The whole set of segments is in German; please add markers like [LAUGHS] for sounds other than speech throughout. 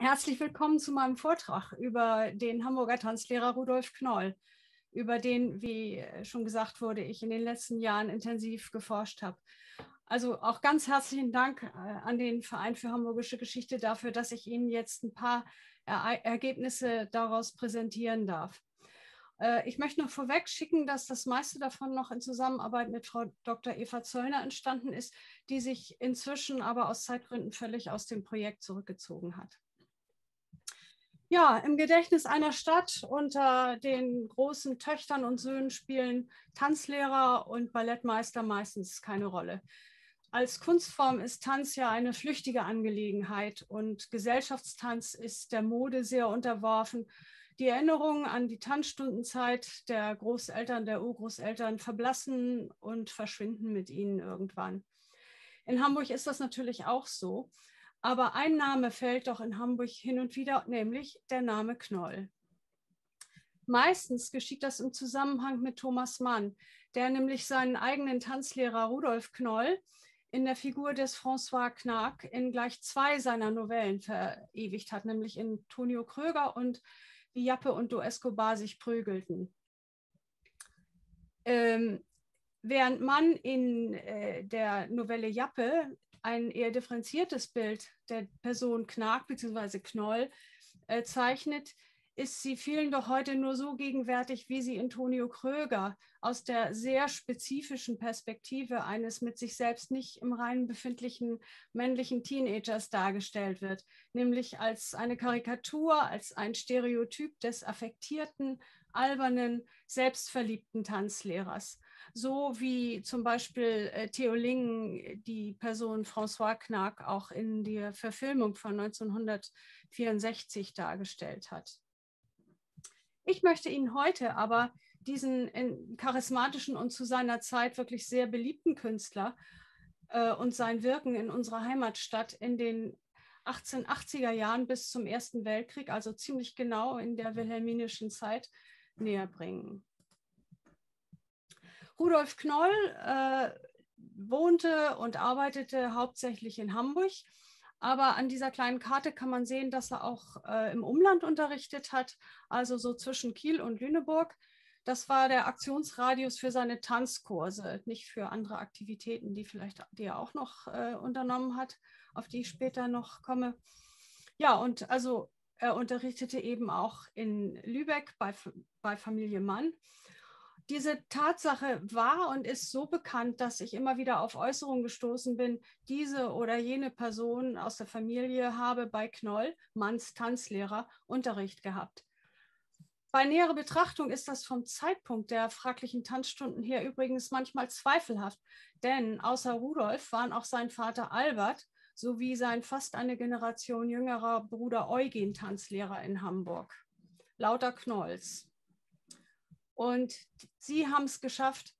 Herzlich willkommen zu meinem Vortrag über den Hamburger Tanzlehrer Rudolf Knoll, über den, wie schon gesagt wurde, ich in den letzten Jahren intensiv geforscht habe. Also auch ganz herzlichen Dank äh, an den Verein für Hamburgische Geschichte dafür, dass ich Ihnen jetzt ein paar er Ergebnisse daraus präsentieren darf. Äh, ich möchte noch vorweg schicken, dass das meiste davon noch in Zusammenarbeit mit Frau Dr. Eva Zöllner entstanden ist, die sich inzwischen aber aus Zeitgründen völlig aus dem Projekt zurückgezogen hat. Ja, im Gedächtnis einer Stadt unter den großen Töchtern und Söhnen spielen Tanzlehrer und Ballettmeister meistens keine Rolle. Als Kunstform ist Tanz ja eine flüchtige Angelegenheit und Gesellschaftstanz ist der Mode sehr unterworfen. Die Erinnerungen an die Tanzstundenzeit der Großeltern, der Urgroßeltern verblassen und verschwinden mit ihnen irgendwann. In Hamburg ist das natürlich auch so. Aber ein Name fällt doch in Hamburg hin und wieder, nämlich der Name Knoll. Meistens geschieht das im Zusammenhang mit Thomas Mann, der nämlich seinen eigenen Tanzlehrer Rudolf Knoll in der Figur des François Knark in gleich zwei seiner Novellen verewigt hat, nämlich in Tonio Kröger und Wie Jappe und Do Escobar sich prügelten. Ähm, während man in äh, der Novelle Jappe ein eher differenziertes Bild der Person Knark bzw. Knoll äh, zeichnet, ist sie vielen doch heute nur so gegenwärtig, wie sie in Tonio Kröger aus der sehr spezifischen Perspektive eines mit sich selbst nicht im Reinen befindlichen männlichen Teenagers dargestellt wird, nämlich als eine Karikatur, als ein Stereotyp des affektierten, albernen, selbstverliebten Tanzlehrers so wie zum Beispiel äh, Theo Ling die Person François Knack auch in der Verfilmung von 1964 dargestellt hat. Ich möchte Ihnen heute aber diesen charismatischen und zu seiner Zeit wirklich sehr beliebten Künstler äh, und sein Wirken in unserer Heimatstadt in den 1880er Jahren bis zum Ersten Weltkrieg, also ziemlich genau in der wilhelminischen Zeit, näher bringen. Rudolf Knoll äh, wohnte und arbeitete hauptsächlich in Hamburg. Aber an dieser kleinen Karte kann man sehen, dass er auch äh, im Umland unterrichtet hat, also so zwischen Kiel und Lüneburg. Das war der Aktionsradius für seine Tanzkurse, nicht für andere Aktivitäten, die vielleicht die er auch noch äh, unternommen hat, auf die ich später noch komme. Ja, und also er unterrichtete eben auch in Lübeck bei, bei Familie Mann diese Tatsache war und ist so bekannt, dass ich immer wieder auf Äußerungen gestoßen bin, diese oder jene Person aus der Familie habe bei Knoll, Manns Tanzlehrer, Unterricht gehabt. Bei näherer Betrachtung ist das vom Zeitpunkt der fraglichen Tanzstunden her übrigens manchmal zweifelhaft, denn außer Rudolf waren auch sein Vater Albert sowie sein fast eine Generation jüngerer Bruder Eugen Tanzlehrer in Hamburg. Lauter Knolls. Und sie haben es geschafft,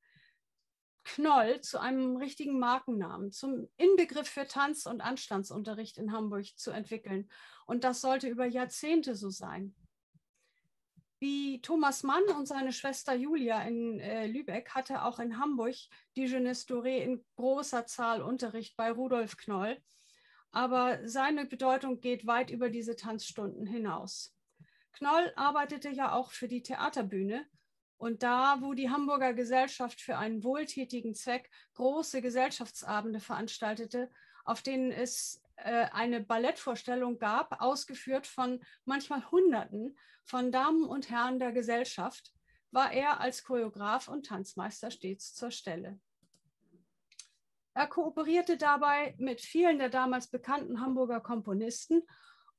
Knoll zu einem richtigen Markennamen, zum Inbegriff für Tanz- und Anstandsunterricht in Hamburg zu entwickeln. Und das sollte über Jahrzehnte so sein. Wie Thomas Mann und seine Schwester Julia in äh, Lübeck hatte auch in Hamburg die Jeunesse Doré in großer Zahl Unterricht bei Rudolf Knoll. Aber seine Bedeutung geht weit über diese Tanzstunden hinaus. Knoll arbeitete ja auch für die Theaterbühne und da, wo die Hamburger Gesellschaft für einen wohltätigen Zweck große Gesellschaftsabende veranstaltete, auf denen es äh, eine Ballettvorstellung gab, ausgeführt von manchmal Hunderten von Damen und Herren der Gesellschaft, war er als Choreograf und Tanzmeister stets zur Stelle. Er kooperierte dabei mit vielen der damals bekannten Hamburger Komponisten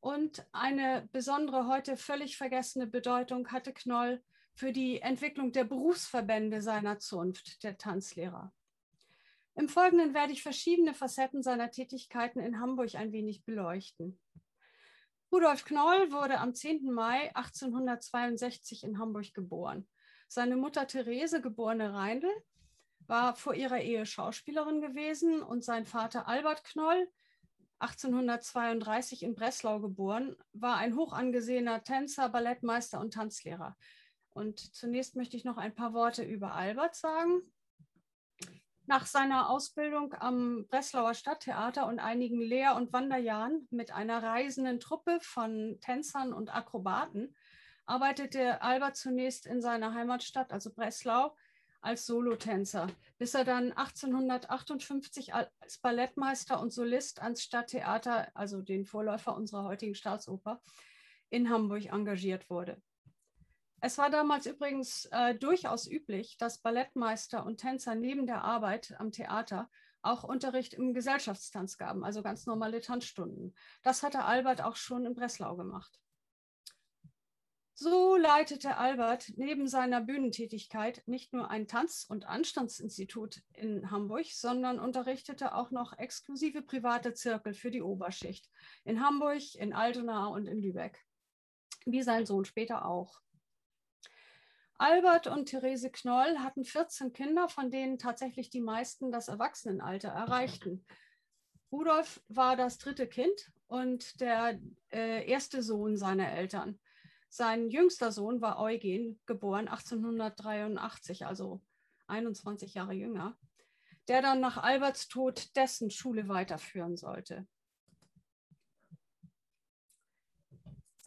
und eine besondere, heute völlig vergessene Bedeutung hatte Knoll für die Entwicklung der Berufsverbände seiner Zunft, der Tanzlehrer. Im Folgenden werde ich verschiedene Facetten seiner Tätigkeiten in Hamburg ein wenig beleuchten. Rudolf Knoll wurde am 10. Mai 1862 in Hamburg geboren. Seine Mutter Therese, geborene Reindl, war vor ihrer Ehe Schauspielerin gewesen und sein Vater Albert Knoll, 1832 in Breslau geboren, war ein hochangesehener Tänzer, Ballettmeister und Tanzlehrer. Und zunächst möchte ich noch ein paar Worte über Albert sagen. Nach seiner Ausbildung am Breslauer Stadttheater und einigen Lehr- und Wanderjahren mit einer reisenden Truppe von Tänzern und Akrobaten arbeitete Albert zunächst in seiner Heimatstadt, also Breslau, als Solotänzer, bis er dann 1858 als Ballettmeister und Solist ans Stadttheater, also den Vorläufer unserer heutigen Staatsoper, in Hamburg engagiert wurde. Es war damals übrigens äh, durchaus üblich, dass Ballettmeister und Tänzer neben der Arbeit am Theater auch Unterricht im Gesellschaftstanz gaben, also ganz normale Tanzstunden. Das hatte Albert auch schon in Breslau gemacht. So leitete Albert neben seiner Bühnentätigkeit nicht nur ein Tanz- und Anstandsinstitut in Hamburg, sondern unterrichtete auch noch exklusive private Zirkel für die Oberschicht in Hamburg, in Altona und in Lübeck, wie sein Sohn später auch. Albert und Therese Knoll hatten 14 Kinder, von denen tatsächlich die meisten das Erwachsenenalter erreichten. Rudolf war das dritte Kind und der äh, erste Sohn seiner Eltern. Sein jüngster Sohn war Eugen, geboren 1883, also 21 Jahre jünger, der dann nach Alberts Tod dessen Schule weiterführen sollte.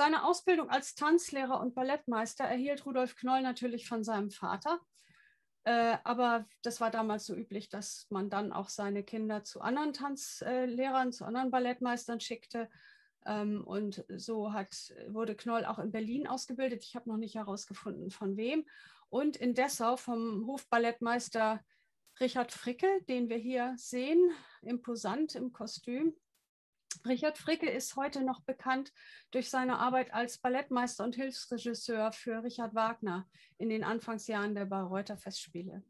Seine Ausbildung als Tanzlehrer und Ballettmeister erhielt Rudolf Knoll natürlich von seinem Vater. Äh, aber das war damals so üblich, dass man dann auch seine Kinder zu anderen Tanzlehrern, zu anderen Ballettmeistern schickte. Ähm, und so hat, wurde Knoll auch in Berlin ausgebildet. Ich habe noch nicht herausgefunden, von wem. Und in Dessau vom Hofballettmeister Richard Fricke, den wir hier sehen, imposant im Kostüm. Richard Fricke ist heute noch bekannt durch seine Arbeit als Ballettmeister und Hilfsregisseur für Richard Wagner in den Anfangsjahren der Bayreuther Festspiele.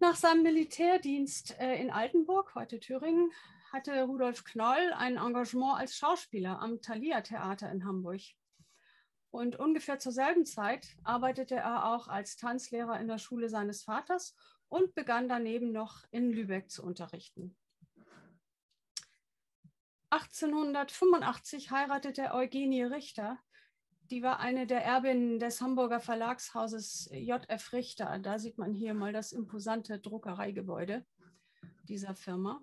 Nach seinem Militärdienst äh, in Altenburg, heute Thüringen, hatte Rudolf Knoll ein Engagement als Schauspieler am Thalia Theater in Hamburg. Und ungefähr zur selben Zeit arbeitete er auch als Tanzlehrer in der Schule seines Vaters und begann daneben noch in Lübeck zu unterrichten. 1885 heiratete Eugenie Richter. Die war eine der Erbinnen des Hamburger Verlagshauses J.F. Richter. Da sieht man hier mal das imposante Druckereigebäude dieser Firma.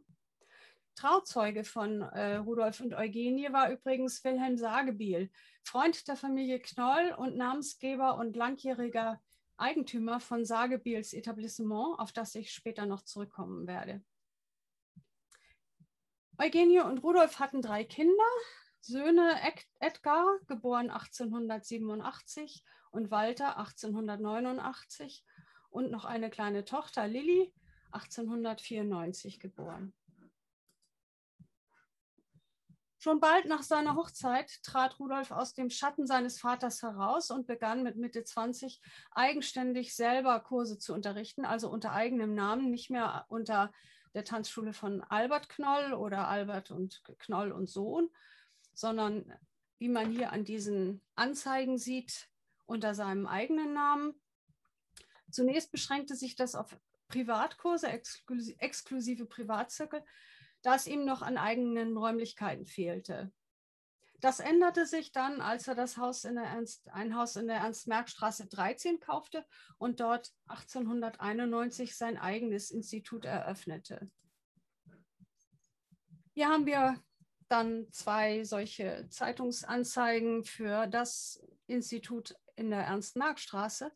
Trauzeuge von äh, Rudolf und Eugenie war übrigens Wilhelm Sagebiel, Freund der Familie Knoll und Namensgeber und langjähriger Eigentümer von Sagebiels Etablissement, auf das ich später noch zurückkommen werde. Eugenie und Rudolf hatten drei Kinder, Söhne Edgar, geboren 1887, und Walter 1889 und noch eine kleine Tochter Lilly, 1894 geboren. Schon bald nach seiner Hochzeit trat Rudolf aus dem Schatten seines Vaters heraus und begann mit Mitte 20 eigenständig selber Kurse zu unterrichten, also unter eigenem Namen, nicht mehr unter der Tanzschule von Albert Knoll oder Albert und Knoll und Sohn, sondern wie man hier an diesen Anzeigen sieht, unter seinem eigenen Namen. Zunächst beschränkte sich das auf Privatkurse, exklusive Privatzirkel, da es ihm noch an eigenen Räumlichkeiten fehlte. Das änderte sich dann, als er das Haus in der Ernst, ein Haus in der Ernst-Merck-Straße 13 kaufte und dort 1891 sein eigenes Institut eröffnete. Hier haben wir dann zwei solche Zeitungsanzeigen für das Institut in der Ernst-Merck-Straße.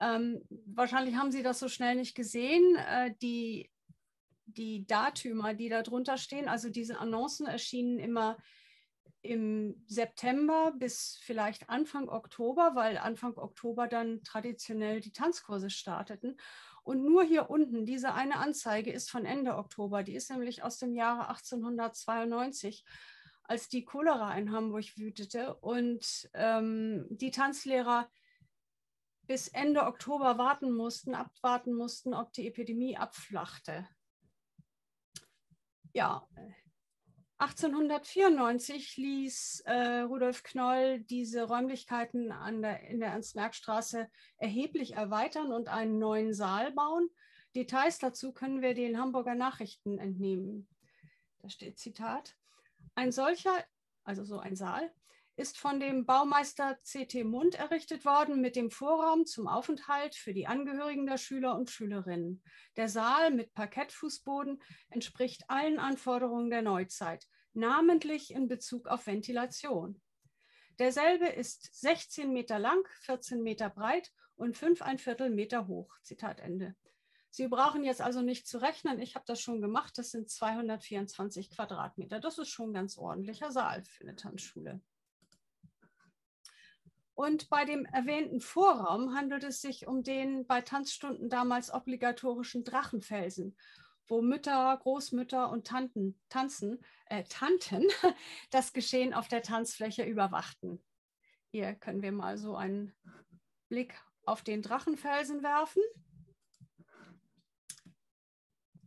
Ähm, wahrscheinlich haben Sie das so schnell nicht gesehen. Äh, die die Datümer, die da drunter stehen, also diese Annoncen erschienen immer im September bis vielleicht Anfang Oktober, weil Anfang Oktober dann traditionell die Tanzkurse starteten. Und nur hier unten, diese eine Anzeige ist von Ende Oktober, die ist nämlich aus dem Jahre 1892, als die Cholera in Hamburg wütete. Und ähm, die Tanzlehrer bis Ende Oktober warten mussten, abwarten mussten, ob die Epidemie abflachte. Ja, 1894 ließ äh, Rudolf Knoll diese Räumlichkeiten der, in der Ernst-Merck-Straße erheblich erweitern und einen neuen Saal bauen. Details dazu können wir den Hamburger Nachrichten entnehmen. Da steht Zitat. Ein solcher, also so ein Saal, ist von dem Baumeister C.T. Mund errichtet worden mit dem Vorraum zum Aufenthalt für die Angehörigen der Schüler und Schülerinnen. Der Saal mit Parkettfußboden entspricht allen Anforderungen der Neuzeit, namentlich in Bezug auf Ventilation. Derselbe ist 16 Meter lang, 14 Meter breit und 5 ein Viertel Meter hoch. Zitat Ende. Sie brauchen jetzt also nicht zu rechnen. Ich habe das schon gemacht. Das sind 224 Quadratmeter. Das ist schon ein ganz ordentlicher Saal für eine Tanzschule. Und bei dem erwähnten Vorraum handelt es sich um den bei Tanzstunden damals obligatorischen Drachenfelsen, wo Mütter, Großmütter und Tanten tanzen, äh, Tanten [LAUGHS] das Geschehen auf der Tanzfläche überwachten. Hier können wir mal so einen Blick auf den Drachenfelsen werfen.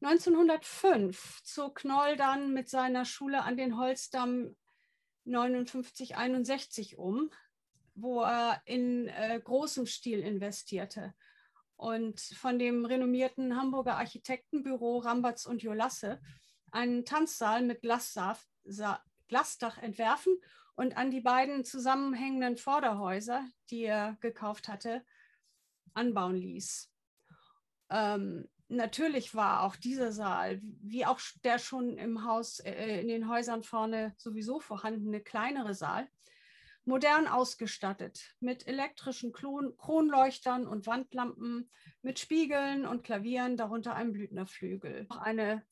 1905 zog Knoll dann mit seiner Schule an den Holzdamm 5961 um, wo er in äh, großem Stil investierte und von dem renommierten Hamburger Architektenbüro Rambatz und Jolasse einen Tanzsaal mit Glasdach entwerfen und an die beiden zusammenhängenden Vorderhäuser, die er gekauft hatte, anbauen ließ. Ähm, natürlich war auch dieser Saal, wie auch der schon im Haus, äh, in den Häusern vorne sowieso vorhandene kleinere Saal, modern ausgestattet mit elektrischen Kronleuchtern und Wandlampen, mit Spiegeln und Klavieren, darunter ein Blüthnerflügel. Auch eine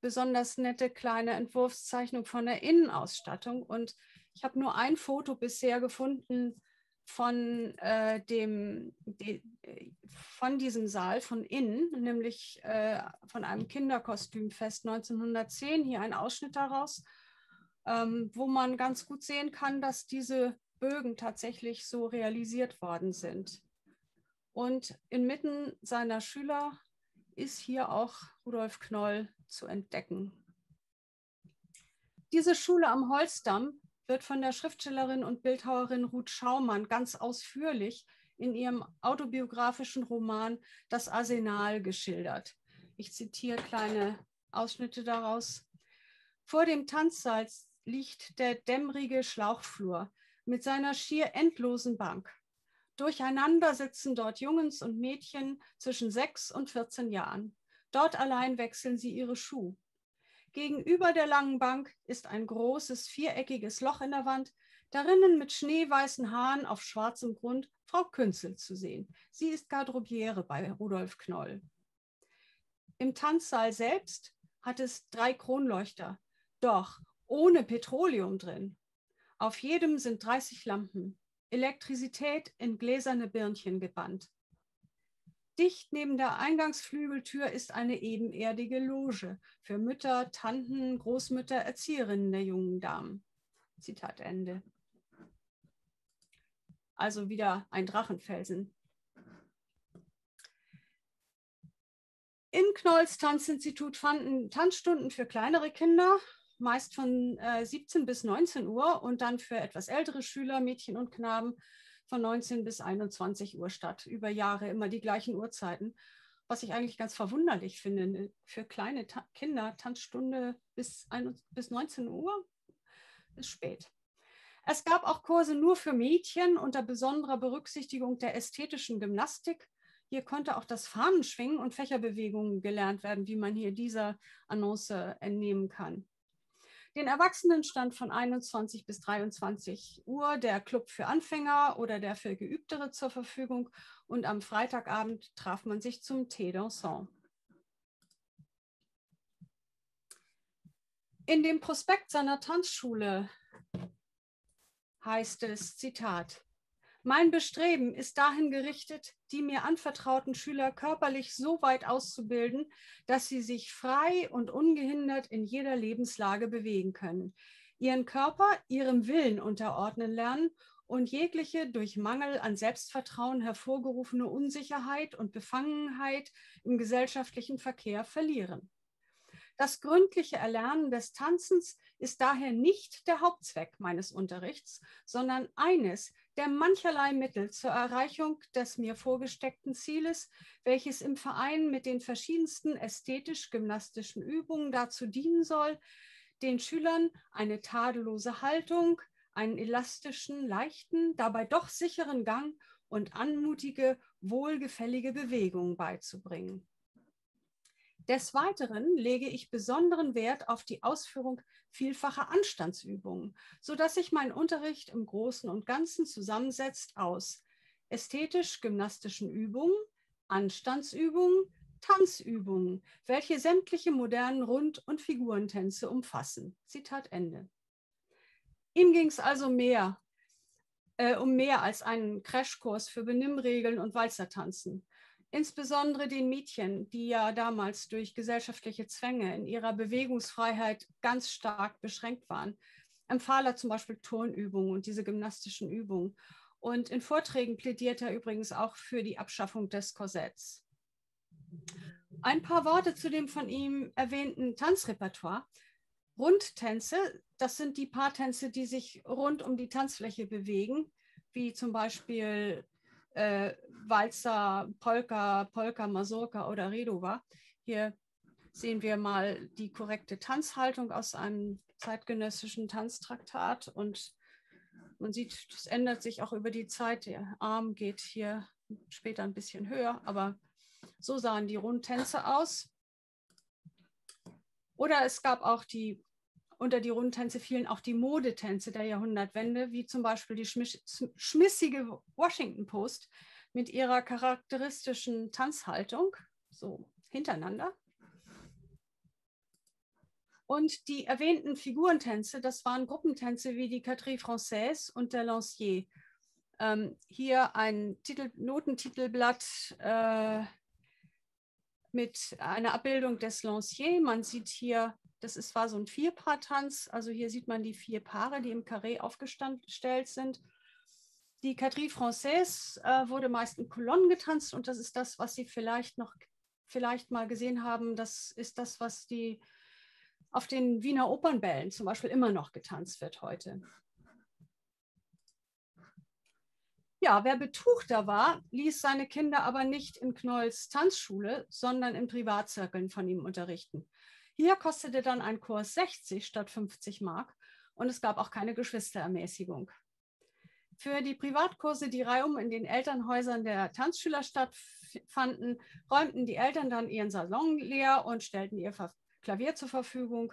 besonders nette kleine Entwurfszeichnung von der Innenausstattung. Und ich habe nur ein Foto bisher gefunden von, äh, dem, de, von diesem Saal von innen, nämlich äh, von einem Kinderkostümfest 1910. Hier ein Ausschnitt daraus ähm, wo man ganz gut sehen kann, dass diese Bögen tatsächlich so realisiert worden sind. Und inmitten seiner Schüler ist hier auch Rudolf Knoll zu entdecken. Diese Schule am Holzdamm wird von der Schriftstellerin und Bildhauerin Ruth Schaumann ganz ausführlich in ihrem autobiografischen Roman Das Arsenal geschildert. Ich zitiere kleine Ausschnitte daraus. Vor dem Tanzsaal liegt der dämmerige Schlauchflur mit seiner schier endlosen Bank. Durcheinander sitzen dort Jungens und Mädchen zwischen sechs und 14 Jahren. Dort allein wechseln sie ihre Schuhe. Gegenüber der langen Bank ist ein großes viereckiges Loch in der Wand, darinnen mit schneeweißen Haaren auf schwarzem Grund Frau Künzel zu sehen. Sie ist Garderobiere bei Rudolf Knoll. Im Tanzsaal selbst hat es drei Kronleuchter. Doch ohne Petroleum drin. Auf jedem sind 30 Lampen, Elektrizität in gläserne Birnchen gebannt. Dicht neben der Eingangsflügeltür ist eine ebenerdige Loge für Mütter, Tanten, Großmütter, Erzieherinnen der jungen Damen. Zitat Ende. Also wieder ein Drachenfelsen. In Knolls Tanzinstitut fanden Tanzstunden für kleinere Kinder meist von äh, 17 bis 19 Uhr und dann für etwas ältere Schüler, Mädchen und Knaben von 19 bis 21 Uhr statt. Über Jahre immer die gleichen Uhrzeiten. Was ich eigentlich ganz verwunderlich finde, ne, für kleine Ta Kinder Tanzstunde bis, ein, bis 19 Uhr ist spät. Es gab auch Kurse nur für Mädchen unter besonderer Berücksichtigung der ästhetischen Gymnastik. Hier konnte auch das Fahnenschwingen und Fächerbewegungen gelernt werden, wie man hier dieser Annonce entnehmen kann. Den Erwachsenenstand von 21 bis 23 Uhr der Club für Anfänger oder der für Geübtere zur Verfügung und am Freitagabend traf man sich zum Thé dansant. In dem Prospekt seiner Tanzschule heißt es, Zitat, mein Bestreben ist dahin gerichtet, die mir anvertrauten Schüler körperlich so weit auszubilden, dass sie sich frei und ungehindert in jeder Lebenslage bewegen können, ihren Körper ihrem Willen unterordnen lernen und jegliche durch Mangel an Selbstvertrauen hervorgerufene Unsicherheit und Befangenheit im gesellschaftlichen Verkehr verlieren. Das gründliche Erlernen des Tanzens ist daher nicht der Hauptzweck meines Unterrichts, sondern eines der mancherlei Mittel zur Erreichung des mir vorgesteckten Zieles, welches im Verein mit den verschiedensten ästhetisch-gymnastischen Übungen dazu dienen soll, den Schülern eine tadellose Haltung, einen elastischen, leichten, dabei doch sicheren Gang und anmutige, wohlgefällige Bewegungen beizubringen. Des Weiteren lege ich besonderen Wert auf die Ausführung vielfacher Anstandsübungen, sodass sich mein Unterricht im Großen und Ganzen zusammensetzt aus ästhetisch-gymnastischen Übungen, Anstandsübungen, Tanzübungen, welche sämtliche modernen Rund- und Figurentänze umfassen. Zitat Ende. Ihm ging es also mehr, äh, um mehr als einen Crashkurs für Benimmregeln und Walzertanzen. Insbesondere den Mädchen, die ja damals durch gesellschaftliche Zwänge in ihrer Bewegungsfreiheit ganz stark beschränkt waren, empfahl er zum Beispiel Turnübungen und diese gymnastischen Übungen. Und in Vorträgen plädiert er übrigens auch für die Abschaffung des Korsetts. Ein paar Worte zu dem von ihm erwähnten Tanzrepertoire. Rundtänze, das sind die Paartänze, die sich rund um die Tanzfläche bewegen, wie zum Beispiel äh, Walzer, Polka, Polka, Mazurka oder Redova. Hier sehen wir mal die korrekte Tanzhaltung aus einem zeitgenössischen Tanztraktat und man sieht, das ändert sich auch über die Zeit. Der Arm geht hier später ein bisschen höher, aber so sahen die Rundtänze aus. Oder es gab auch die unter die Rundtänze fielen auch die Modetänze der Jahrhundertwende, wie zum Beispiel die schmissige Washington Post mit ihrer charakteristischen Tanzhaltung, so hintereinander. Und die erwähnten Figurentänze, das waren Gruppentänze wie die Quadrille Française und der Lancier. Ähm, hier ein Titel, Notentitelblatt äh, mit einer Abbildung des Lancier. Man sieht hier das ist, war so ein Vierpaartanz. Also hier sieht man die vier Paare, die im Carré aufgestellt sind. Die Quadrille Française äh, wurde meist in Kolonnen getanzt und das ist das, was Sie vielleicht noch vielleicht mal gesehen haben. Das ist das, was die auf den Wiener Opernbällen zum Beispiel immer noch getanzt wird heute. Ja, wer betuchter war, ließ seine Kinder aber nicht in Knolls Tanzschule, sondern in Privatzirkeln von ihm unterrichten. Hier kostete dann ein Kurs 60 statt 50 Mark und es gab auch keine Geschwisterermäßigung. Für die Privatkurse, die reihum in den Elternhäusern der Tanzschüler stattfanden, räumten die Eltern dann ihren Salon leer und stellten ihr Klavier zur Verfügung.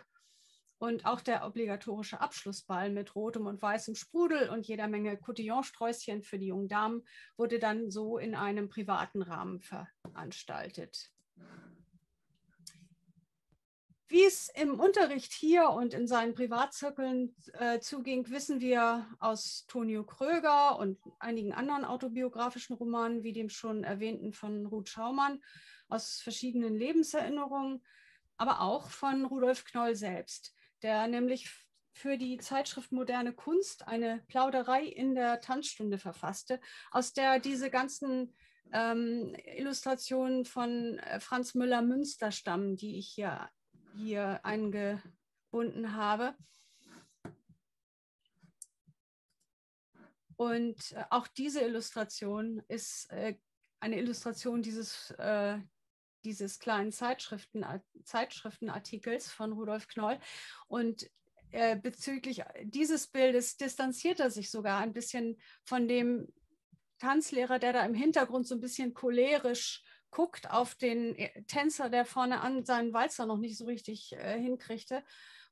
Und auch der obligatorische Abschlussball mit rotem und weißem Sprudel und jeder Menge Cotillon-Sträußchen für die jungen Damen wurde dann so in einem privaten Rahmen veranstaltet. Wie es im Unterricht hier und in seinen Privatzirkeln äh, zuging, wissen wir aus Tonio Kröger und einigen anderen autobiografischen Romanen, wie dem schon erwähnten von Ruth Schaumann, aus verschiedenen Lebenserinnerungen, aber auch von Rudolf Knoll selbst, der nämlich für die Zeitschrift Moderne Kunst eine Plauderei in der Tanzstunde verfasste, aus der diese ganzen ähm, Illustrationen von äh, Franz Müller-Münster stammen, die ich hier hier eingebunden habe. Und äh, auch diese Illustration ist äh, eine Illustration dieses, äh, dieses kleinen Zeitschriften, Zeitschriftenartikels von Rudolf Knoll. Und bezüglich dieses Bildes distanziert er sich sogar ein bisschen von dem Tanzlehrer, der da im Hintergrund so ein bisschen cholerisch guckt auf den äh, Tänzer, der vorne an seinen Walzer noch nicht so richtig äh, hinkriegte.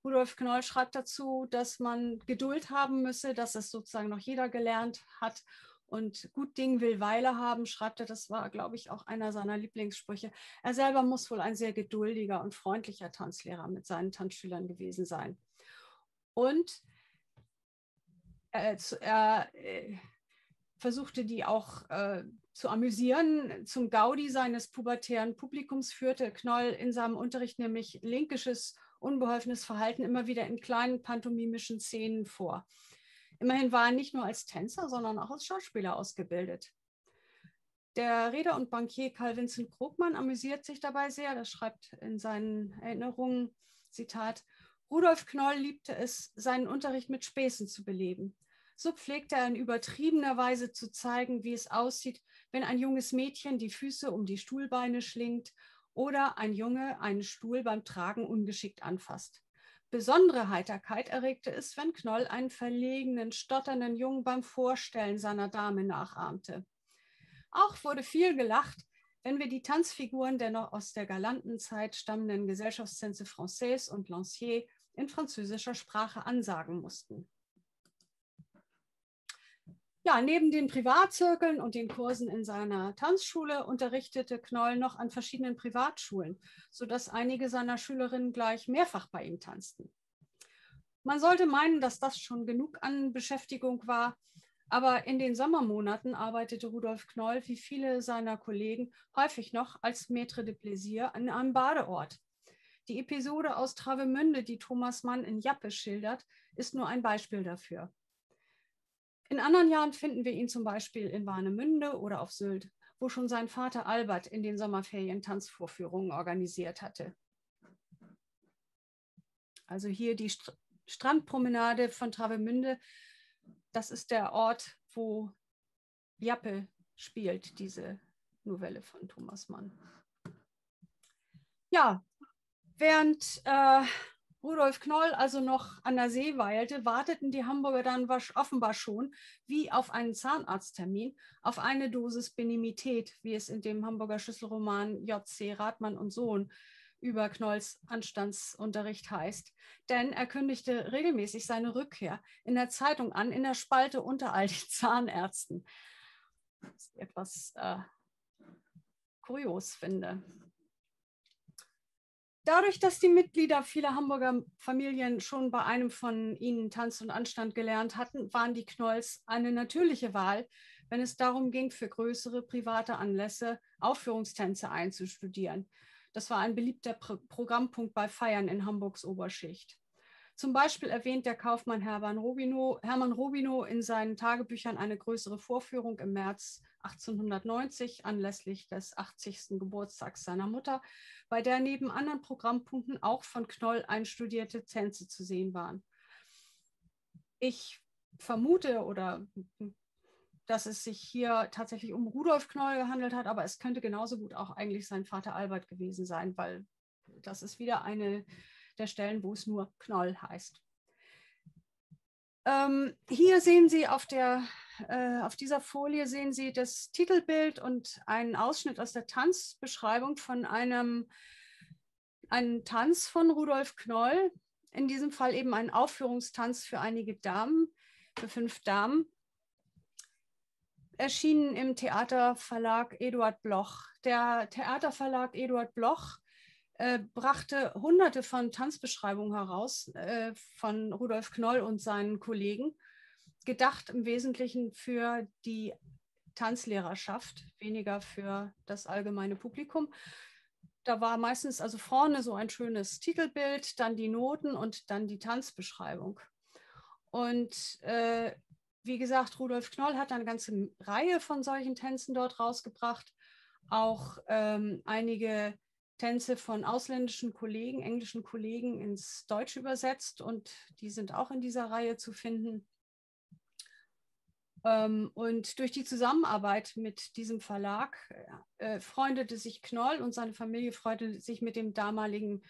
Rudolf Knoll schreibt dazu, dass man Geduld haben müsse, dass es sozusagen noch jeder gelernt hat und gut Ding will Weile haben, schreibt er, das war, glaube ich, auch einer seiner Lieblingssprüche. Er selber muss wohl ein sehr geduldiger und freundlicher Tanzlehrer mit seinen Tanzschülern gewesen sein. Und er, er äh, versuchte die auch äh, zu amüsieren. Zum Gaudi seines pubertären Publikums führte Knoll in seinem Unterricht nämlich linkisches, unbeholfenes Verhalten immer wieder in kleinen pantomimischen Szenen vor. Immerhin war er nicht nur als Tänzer, sondern auch als Schauspieler ausgebildet. Der Reeder und Bankier Karl Vincent Krugmann amüsiert sich dabei sehr. Das schreibt in seinen Erinnerungen, Zitat, Rudolf Knoll liebte es, seinen Unterricht mit Späßen zu beleben. So pflegt er in übertriebener Weise zu zeigen, wie es aussieht, wenn ein junges Mädchen die Füße um die Stuhlbeine schlingt oder ein Junge einen Stuhl beim Tragen ungeschickt anfasst. Besondere Heiterkeit erregte es, wenn Knoll einen verlegenen, stotternden Jungen beim Vorstellen seiner Dame nachahmte. Auch wurde viel gelacht, wenn wir die Tanzfiguren der noch aus der galanten Zeit stammenden Gesellschaftstänze Française und Lancier in französischer Sprache ansagen mussten. Ja, neben den Privatzirkeln und den Kursen in seiner Tanzschule unterrichtete Knoll noch an verschiedenen Privatschulen, sodass einige seiner Schülerinnen gleich mehrfach bei ihm tanzten. Man sollte meinen, dass das schon genug an Beschäftigung war, aber in den Sommermonaten arbeitete Rudolf Knoll wie viele seiner Kollegen häufig noch als Maître de Plaisir an einem Badeort. Die Episode aus Travemünde, die Thomas Mann in Jappe schildert, ist nur ein Beispiel dafür. In anderen Jahren finden wir ihn zum Beispiel in Warnemünde oder auf Sylt, wo schon sein Vater Albert in den Sommerferien Tanzvorführungen organisiert hatte. Also hier die St Strandpromenade von Travemünde. Das ist der Ort, wo Jappe spielt, diese Novelle von Thomas Mann. Ja, während äh, Rudolf Knoll also noch an der See weilte, warteten die Hamburger dann offenbar schon, wie auf einen Zahnarzttermin, auf eine Dosis Benimität, wie es in dem Hamburger Schlüsselroman J.C. Rathmann und Sohn über Knolls Anstandsunterricht heißt. Denn er kündigte regelmäßig seine Rückkehr in der Zeitung an, in der Spalte unter all den Zahnärzten. Was ich etwas äh, kurios finde. Dadurch, dass die Mitglieder vieler Hamburger Familien schon bei einem von ihnen Tanz und Anstand gelernt hatten, waren die Knolls eine natürliche Wahl, wenn es darum ging, für größere private Anlässe Aufführungstänze einzustudieren. Das war ein beliebter Pro Programmpunkt bei Feiern in Hamburgs Oberschicht. Zum Beispiel erwähnt der Kaufmann Hermann Robino, Hermann Robino in seinen Tagebüchern eine größere Vorführung im März 1890 anlässlich des 80. Geburtstags seiner Mutter, bei der neben anderen Programmpunkten auch von Knoll einstudierte Tänze zu sehen waren. Ich vermute oder dass es sich hier tatsächlich um Rudolf Knoll gehandelt hat, aber es könnte genauso gut auch eigentlich sein Vater Albert gewesen sein, weil das ist wieder eine der Stellen, wo es nur Knoll heißt. Ähm, hier sehen Sie auf, der, äh, auf dieser Folie sehen Sie das Titelbild und einen Ausschnitt aus der Tanzbeschreibung von einem, einem Tanz von Rudolf Knoll. In diesem Fall eben ein Aufführungstanz für einige Damen, für fünf Damen. Erschienen im Theaterverlag Eduard Bloch. Der Theaterverlag Eduard Bloch äh, brachte hunderte von Tanzbeschreibungen heraus äh, von Rudolf Knoll und seinen Kollegen, gedacht im Wesentlichen für die Tanzlehrerschaft, weniger für das allgemeine Publikum. Da war meistens also vorne so ein schönes Titelbild, dann die Noten und dann die Tanzbeschreibung. Und äh, wie gesagt, Rudolf Knoll hat eine ganze Reihe von solchen Tänzen dort rausgebracht, auch ähm, einige Tänze von ausländischen Kollegen, englischen Kollegen ins Deutsche übersetzt und die sind auch in dieser Reihe zu finden. Ähm, und durch die Zusammenarbeit mit diesem Verlag äh, freundete sich Knoll und seine Familie freundete sich mit dem damaligen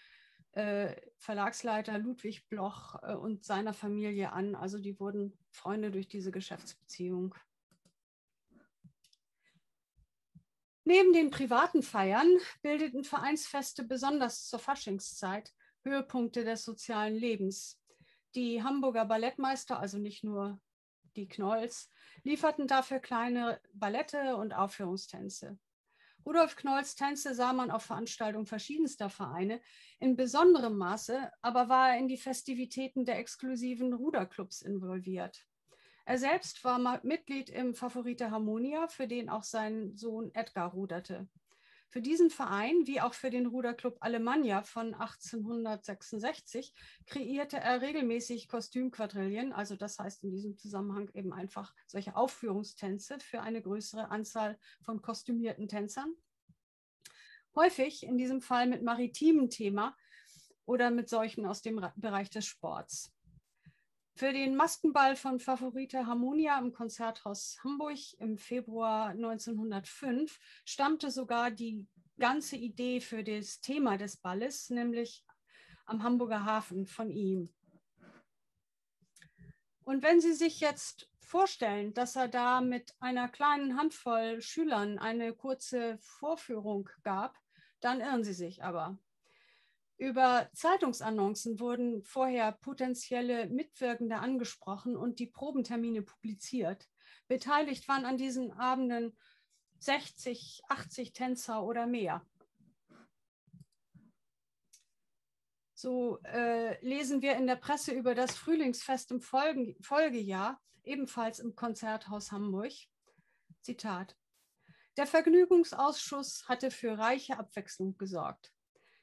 äh, Verlagsleiter Ludwig Bloch äh, und seiner Familie an. Also die wurden Freunde durch diese Geschäftsbeziehung. Neben den privaten Feiern bildeten Vereinsfeste besonders zur Faschingszeit Höhepunkte des sozialen Lebens. Die Hamburger Ballettmeister, also nicht nur die Knolls, lieferten dafür kleine Ballette und Aufführungstänze. Rudolf Knolls Tänze sah man auf Veranstaltungen verschiedenster Vereine, in besonderem Maße aber war er in die Festivitäten der exklusiven Ruderclubs involviert. Er selbst war Mitglied im Favorite Harmonia, für den auch sein Sohn Edgar ruderte. Für diesen Verein, wie auch für den Ruderclub Alemannia von 1866, kreierte er regelmäßig Kostümquadrillen, also das heißt in diesem Zusammenhang eben einfach solche Aufführungstänze für eine größere Anzahl von kostümierten Tänzern. Häufig in diesem Fall mit maritimem Thema oder mit solchen aus dem Bereich des Sports. Für den Maskenball von Favorite Harmonia im Konzerthaus Hamburg im Februar 1905 stammte sogar die ganze Idee für das Thema des Balles, nämlich am Hamburger Hafen von ihm. Und wenn Sie sich jetzt vorstellen, dass er da mit einer kleinen Handvoll Schülern eine kurze Vorführung gab, dann irren Sie sich aber. Über Zeitungsannoncen wurden vorher potenzielle Mitwirkende angesprochen und die Probentermine publiziert. Beteiligt waren an diesen Abenden 60, 80 Tänzer oder mehr. So äh, lesen wir in der Presse über das Frühlingsfest im Folgen, Folgejahr, ebenfalls im Konzerthaus Hamburg. Zitat. Der Vergnügungsausschuss hatte für reiche Abwechslung gesorgt.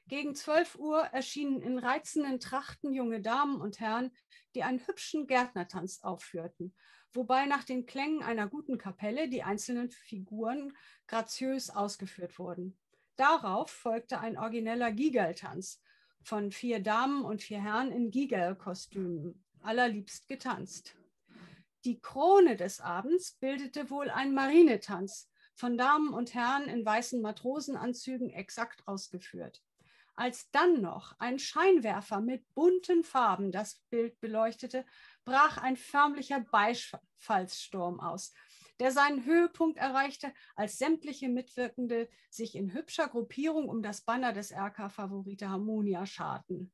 Gegen 12 Uhr erschienen in reizenden Trachten junge Damen und Herren, die einen hübschen Gärtnertanz aufführten, wobei nach den Klängen einer guten Kapelle die einzelnen Figuren graziös ausgeführt wurden. Darauf folgte ein origineller Gigerl-Tanz von vier Damen und vier Herren in Gigerl-Kostümen, allerliebst getanzt. Die Krone des Abends bildete wohl ein Marinetanz, von Damen und Herren in weißen Matrosenanzügen exakt ausgeführt. Als dann noch ein Scheinwerfer mit bunten Farben das Bild beleuchtete, brach ein förmlicher Beifallssturm aus, der seinen Höhepunkt erreichte, als sämtliche Mitwirkende sich in hübscher Gruppierung um das Banner des RK Favorite Harmonia scharten.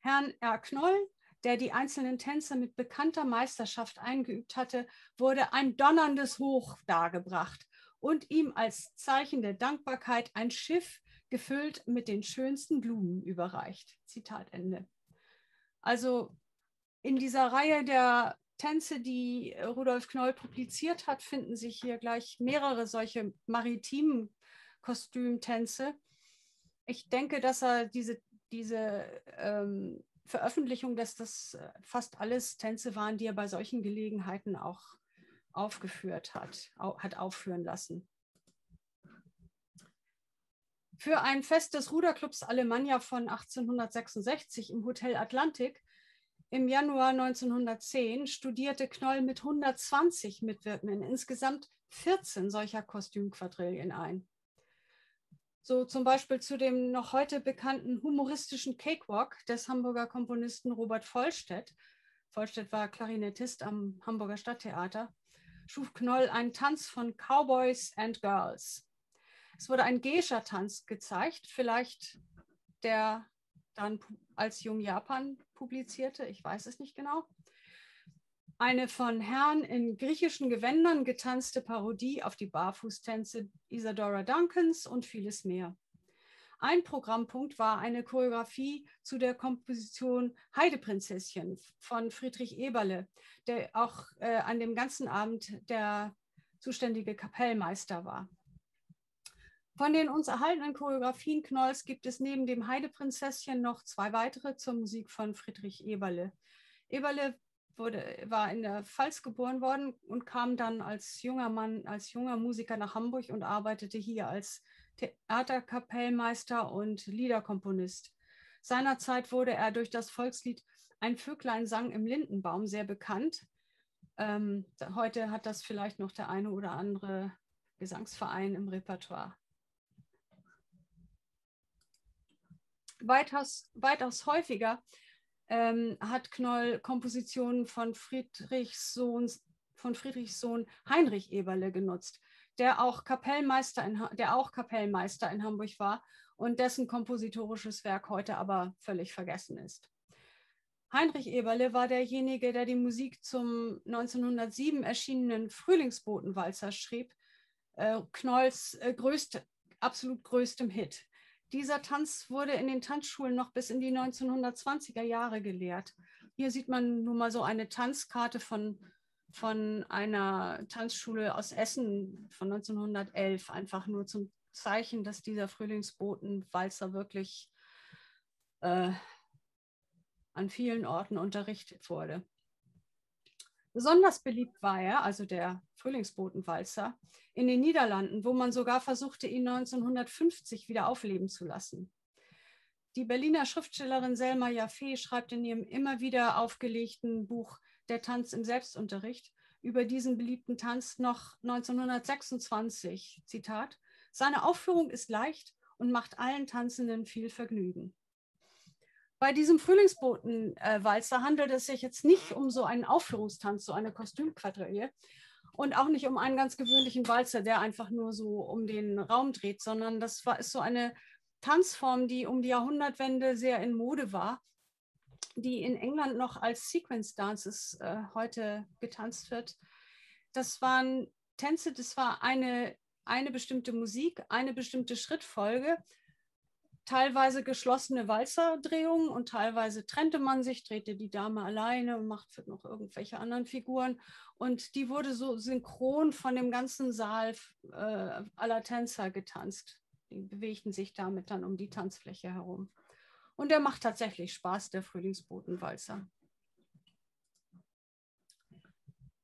Herrn R. Knoll, der die einzelnen Tänze mit bekannter Meisterschaft eingeübt hatte, wurde ein donnerndes Hoch dargebracht und ihm als Zeichen der Dankbarkeit ein Schiff gefüllt mit den schönsten Blumen überreicht. Zitat Ende. Also in dieser Reihe der Tänze, die Rudolf Knoll publiziert hat, finden sich hier gleich mehrere solche maritimen Kostümtänze. Ich denke, dass er diese, diese ähm, Veröffentlichung, dass das fast alles Tänze waren, die er bei solchen Gelegenheiten auch aufgeführt hat, au hat aufführen lassen. Für ein Fest des Ruderclubs Alemannia von 1866 im Hotel Atlantik im Januar 1910 studierte Knoll mit 120 Mitwirkenden insgesamt 14 solcher Kostümquadrillen ein. So zum Beispiel zu dem noch heute bekannten humoristischen Cakewalk des Hamburger Komponisten Robert Vollstedt. Vollstedt war Klarinettist am Hamburger Stadttheater. Schuf Knoll einen Tanz von Cowboys and Girls. Es wurde ein Geisha-Tanz gezeigt, vielleicht der dann als Jung Japan publizierte, ich weiß es nicht genau. Eine von Herrn in griechischen Gewändern getanzte Parodie auf die Barfußtänze Isadora Duncans und vieles mehr. Ein Programmpunkt war eine Choreografie zu der Komposition Heideprinzesschen von Friedrich Eberle, der auch äh, an dem ganzen Abend der zuständige Kapellmeister war. Von den uns erhaltenen Choreografien Knolls gibt es neben dem Heideprinzesschen noch zwei weitere zur Musik von Friedrich Eberle. Eberle wurde, war in der Pfalz geboren worden und kam dann als junger Mann, als junger Musiker nach Hamburg und arbeitete hier als Theaterkapellmeister und Liederkomponist. Seinerzeit wurde er durch das Volkslied Ein Vöglein sang im Lindenbaum sehr bekannt. Ähm, heute hat das vielleicht noch der eine oder andere Gesangsverein im Repertoire. Weitaus, weitaus häufiger ähm, hat Knoll Kompositionen von Friedrichs Sohn, von Friedrichs Sohn Heinrich Eberle genutzt, der auch, Kapellmeister in, der auch Kapellmeister in Hamburg war und dessen kompositorisches Werk heute aber völlig vergessen ist. Heinrich Eberle war derjenige, der die Musik zum 1907 erschienenen Frühlingsbotenwalzer schrieb, äh, Knolls äh, größt, absolut größtem Hit. Dieser Tanz wurde in den Tanzschulen noch bis in die 1920er Jahre gelehrt. Hier sieht man nun mal so eine Tanzkarte von, von einer Tanzschule aus Essen von 1911, einfach nur zum Zeichen, dass dieser Frühlingsbotenwalzer wirklich äh, an vielen Orten unterrichtet wurde. Besonders beliebt war er, also der Frühlingsbotenwalzer, in den Niederlanden, wo man sogar versuchte, ihn 1950 wieder aufleben zu lassen. Die Berliner Schriftstellerin Selma Jaffe schreibt in ihrem immer wieder aufgelegten Buch Der Tanz im Selbstunterricht über diesen beliebten Tanz noch 1926, Zitat, seine Aufführung ist leicht und macht allen Tanzenden viel Vergnügen. Bei diesem Frühlingsbotenwalzer handelt es sich jetzt nicht um so einen Aufführungstanz, so eine Kostümquadrille und auch nicht um einen ganz gewöhnlichen Walzer, der einfach nur so um den Raum dreht, sondern das war, ist so eine Tanzform, die um die Jahrhundertwende sehr in Mode war, die in England noch als Sequence Dances äh, heute getanzt wird. Das waren Tänze, das war eine, eine bestimmte Musik, eine bestimmte Schrittfolge teilweise geschlossene Walzerdrehungen und teilweise trennte man sich, drehte die Dame alleine und machte noch irgendwelche anderen Figuren. Und die wurde so synchron von dem ganzen Saal äh, aller Tänzer getanzt. Die bewegten sich damit dann um die Tanzfläche herum. Und der macht tatsächlich Spaß, der Frühlingsbotenwalzer.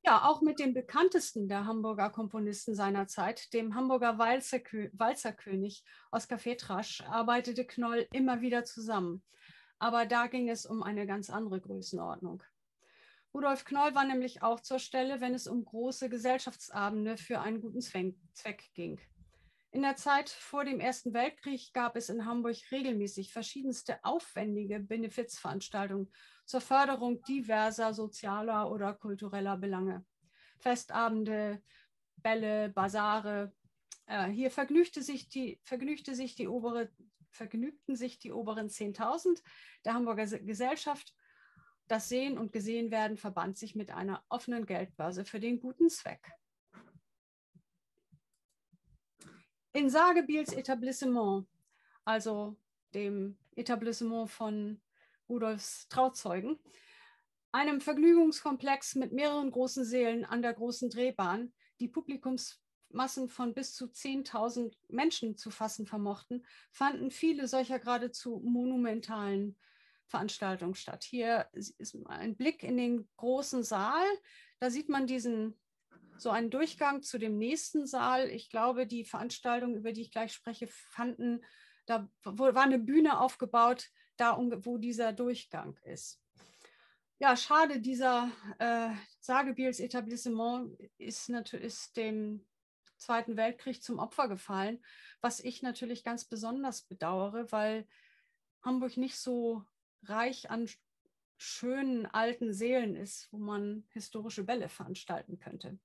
Ja, auch mit dem bekanntesten der Hamburger Komponisten seiner Zeit, dem Hamburger Walzerkö Walzerkönig Oskar Fetrasch, arbeitete Knoll immer wieder zusammen. Aber da ging es um eine ganz andere Größenordnung. Rudolf Knoll war nämlich auch zur Stelle, wenn es um große Gesellschaftsabende für einen guten Zweck ging. In der Zeit vor dem Ersten Weltkrieg gab es in Hamburg regelmäßig verschiedenste aufwendige Benefizveranstaltungen zur Förderung diverser sozialer oder kultureller Belange. Festabende, Bälle, Basare. Äh, hier vergnügte sich die, vergnügte sich die obere, vergnügten sich die oberen 10.000 der Hamburger Gesellschaft. Das Sehen und Gesehenwerden verband sich mit einer offenen Geldbörse für den guten Zweck. In Sagebiels Etablissement, also dem Etablissement von Rudolfs Trauzeugen, einem Vergnügungskomplex mit mehreren großen Sälen an der großen Drehbahn, die Publikumsmassen von bis zu 10.000 Menschen zu fassen vermochten, fanden viele solcher geradezu monumentalen Veranstaltungen statt. Hier ist ein Blick in den großen Saal. Da sieht man diesen so einen Durchgang zu dem nächsten Saal. Ich glaube, die Veranstaltungen, über die ich gleich spreche, fanden, da war eine Bühne aufgebaut, da wo dieser Durchgang ist. Ja, schade, dieser äh, Sagebiels Etablissement ist, ist dem Zweiten Weltkrieg zum Opfer gefallen, was ich natürlich ganz besonders bedauere, weil Hamburg nicht so reich an schönen alten Seelen ist, wo man historische Bälle veranstalten könnte.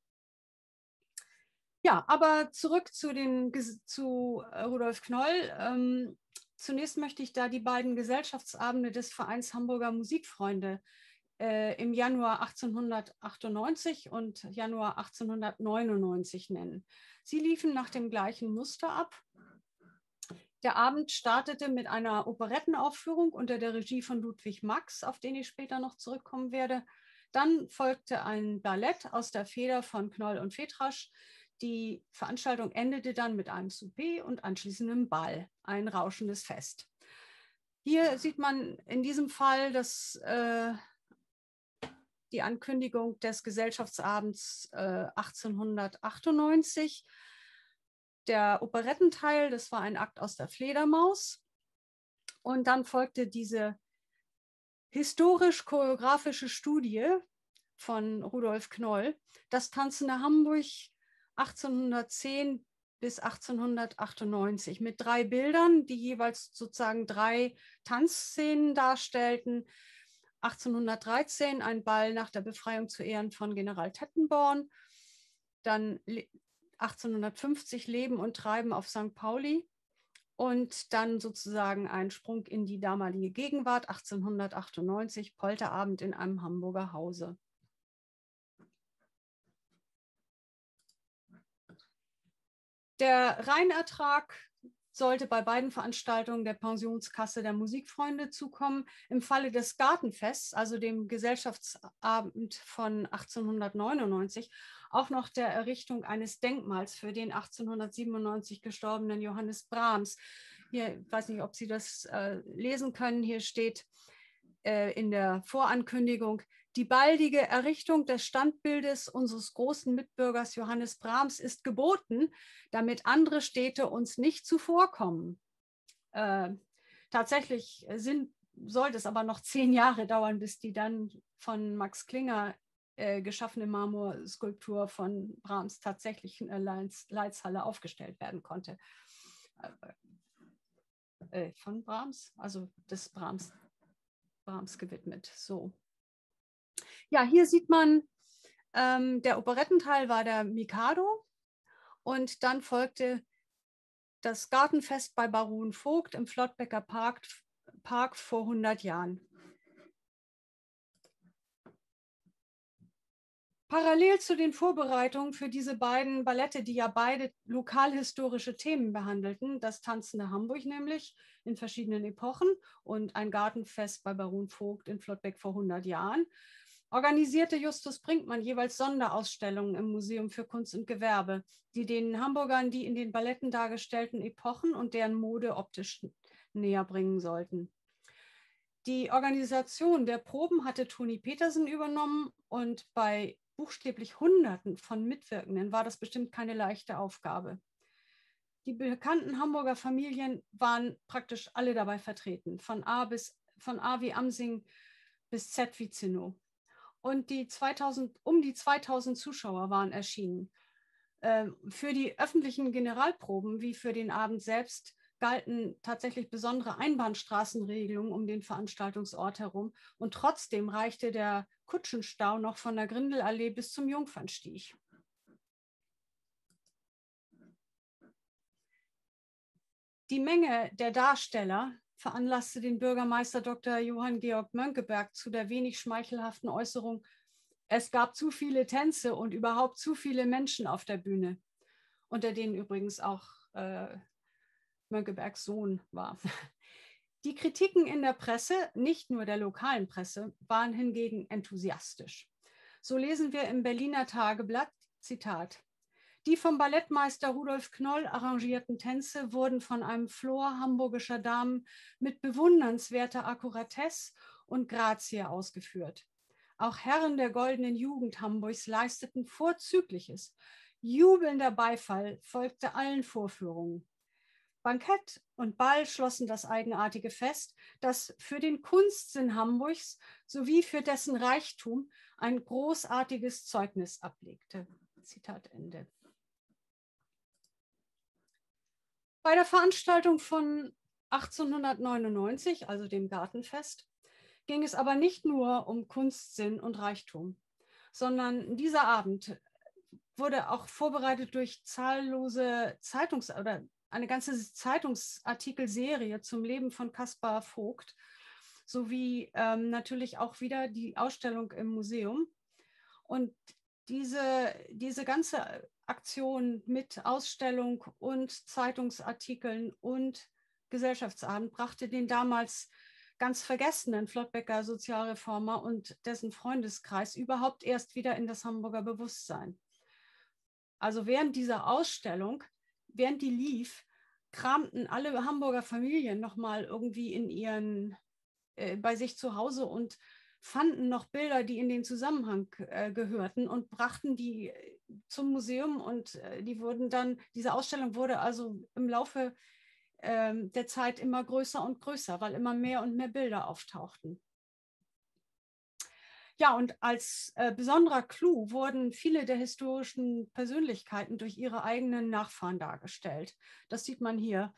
Ja, aber zurück zu, den, zu äh, Rudolf Knoll. Ähm, Zunächst möchte ich da die beiden Gesellschaftsabende des Vereins Hamburger Musikfreunde äh, im Januar 1898 und Januar 1899 nennen. Sie liefen nach dem gleichen Muster ab. Der Abend startete mit einer Operettenaufführung unter der Regie von Ludwig Max, auf den ich später noch zurückkommen werde. Dann folgte ein Ballett aus der Feder von Knoll und Fetrasch, die Veranstaltung endete dann mit einem Souper und anschließendem Ball, ein rauschendes Fest. Hier sieht man in diesem Fall dass, äh, die Ankündigung des Gesellschaftsabends äh, 1898. Der Operettenteil, das war ein Akt aus der Fledermaus. Und dann folgte diese historisch-choreografische Studie von Rudolf Knoll, das Tanzende Hamburg 1810 bis 1898 mit drei Bildern, die jeweils sozusagen drei Tanzszenen darstellten. 1813 ein Ball nach der Befreiung zu Ehren von General Tettenborn. Dann 1850 Leben und Treiben auf St. Pauli. Und dann sozusagen ein Sprung in die damalige Gegenwart, 1898, Polterabend in einem Hamburger Hause. Der Reinertrag sollte bei beiden Veranstaltungen der Pensionskasse der Musikfreunde zukommen. Im Falle des Gartenfests, also dem Gesellschaftsabend von 1899, auch noch der Errichtung eines Denkmals für den 1897 gestorbenen Johannes Brahms. Hier, ich weiß nicht, ob Sie das äh, lesen können, hier steht äh, in der Vorankündigung, die baldige Errichtung des Standbildes unseres großen Mitbürgers Johannes Brahms ist geboten, damit andere Städte uns nicht zuvorkommen. Äh, tatsächlich sind, sollte es aber noch zehn Jahre dauern, bis die dann von Max Klinger äh, geschaffene Marmorskulptur von Brahms tatsächlich in der Leitzhalle aufgestellt werden konnte. Äh, äh, von Brahms, also des Brahms Brahms gewidmet. So. Ja, hier sieht man, ähm, der Operettenteil war der Mikado und dann folgte das Gartenfest bei Baron Vogt im Flottbecker Park, Park vor 100 Jahren. Parallel zu den Vorbereitungen für diese beiden Ballette, die ja beide lokalhistorische Themen behandelten, das Tanzende Hamburg nämlich in verschiedenen Epochen und ein Gartenfest bei Baron Vogt in Flottbeck vor 100 Jahren, organisierte Justus Brinkmann jeweils Sonderausstellungen im Museum für Kunst und Gewerbe, die den Hamburgern die in den Balletten dargestellten Epochen und deren Mode optisch näher bringen sollten. Die Organisation der Proben hatte Toni Petersen übernommen und bei buchstäblich Hunderten von Mitwirkenden war das bestimmt keine leichte Aufgabe. Die bekannten Hamburger Familien waren praktisch alle dabei vertreten, von A bis von A wie Amsing bis Z wie Zinnow. Und die 2000, um die 2000 Zuschauer waren erschienen. Ähm, für die öffentlichen Generalproben wie für den Abend selbst galten tatsächlich besondere Einbahnstraßenregelungen um den Veranstaltungsort herum. Und trotzdem reichte der Kutschenstau noch von der Grindelallee bis zum Jungfernstieg. Die Menge der Darsteller veranlasste den Bürgermeister Dr. Johann Georg Mönckeberg zu der wenig schmeichelhaften Äußerung, es gab zu viele Tänze und überhaupt zu viele Menschen auf der Bühne, unter denen übrigens auch äh, Mönckebergs Sohn war. Die Kritiken in der Presse, nicht nur der lokalen Presse, waren hingegen enthusiastisch. So lesen wir im Berliner Tageblatt, Zitat, die vom Ballettmeister Rudolf Knoll arrangierten Tänze wurden von einem Flor hamburgischer Damen mit bewundernswerter Akkuratesse und Grazie ausgeführt. Auch Herren der goldenen Jugend Hamburgs leisteten Vorzügliches. Jubelnder Beifall folgte allen Vorführungen. Bankett und Ball schlossen das eigenartige Fest, das für den Kunstsinn Hamburgs sowie für dessen Reichtum ein großartiges Zeugnis ablegte. Zitat Ende. Bei der Veranstaltung von 1899, also dem Gartenfest, ging es aber nicht nur um Kunstsinn und Reichtum, sondern dieser Abend wurde auch vorbereitet durch zahllose Zeitungs- oder eine ganze Zeitungsartikelserie zum Leben von Caspar Vogt, sowie ähm, natürlich auch wieder die Ausstellung im Museum. Und diese, diese ganze Aktion mit Ausstellung und Zeitungsartikeln und Gesellschaftsabend brachte den damals ganz vergessenen Flottbecker Sozialreformer und dessen Freundeskreis überhaupt erst wieder in das Hamburger Bewusstsein. Also während dieser Ausstellung während die lief, kramten alle Hamburger Familien nochmal irgendwie in ihren, äh, bei sich zu Hause und fanden noch Bilder, die in den Zusammenhang äh, gehörten und brachten die zum Museum und äh, die wurden dann, diese Ausstellung wurde also im Laufe ähm, der Zeit immer größer und größer, weil immer mehr und mehr Bilder auftauchten. Ja, und als äh, besonderer Clou wurden viele der historischen Persönlichkeiten durch ihre eigenen Nachfahren dargestellt. Das sieht man hier.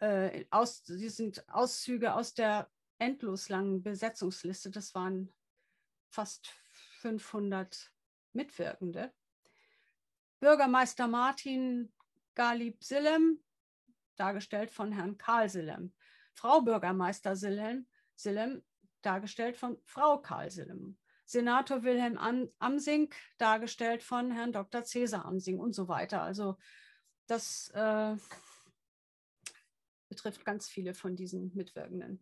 Äh, aus, die sind Auszüge aus der endlos langen Besetzungsliste. Das waren fast 500 Mitwirkende. Bürgermeister Martin Galib Sillem, dargestellt von Herrn Karl Sillem. Frau Bürgermeister Sillem, Sillem dargestellt von Frau Karl Sillem. Senator Wilhelm Amsing, dargestellt von Herrn Dr. Cäsar Amsing und so weiter. Also das äh, betrifft ganz viele von diesen Mitwirkenden.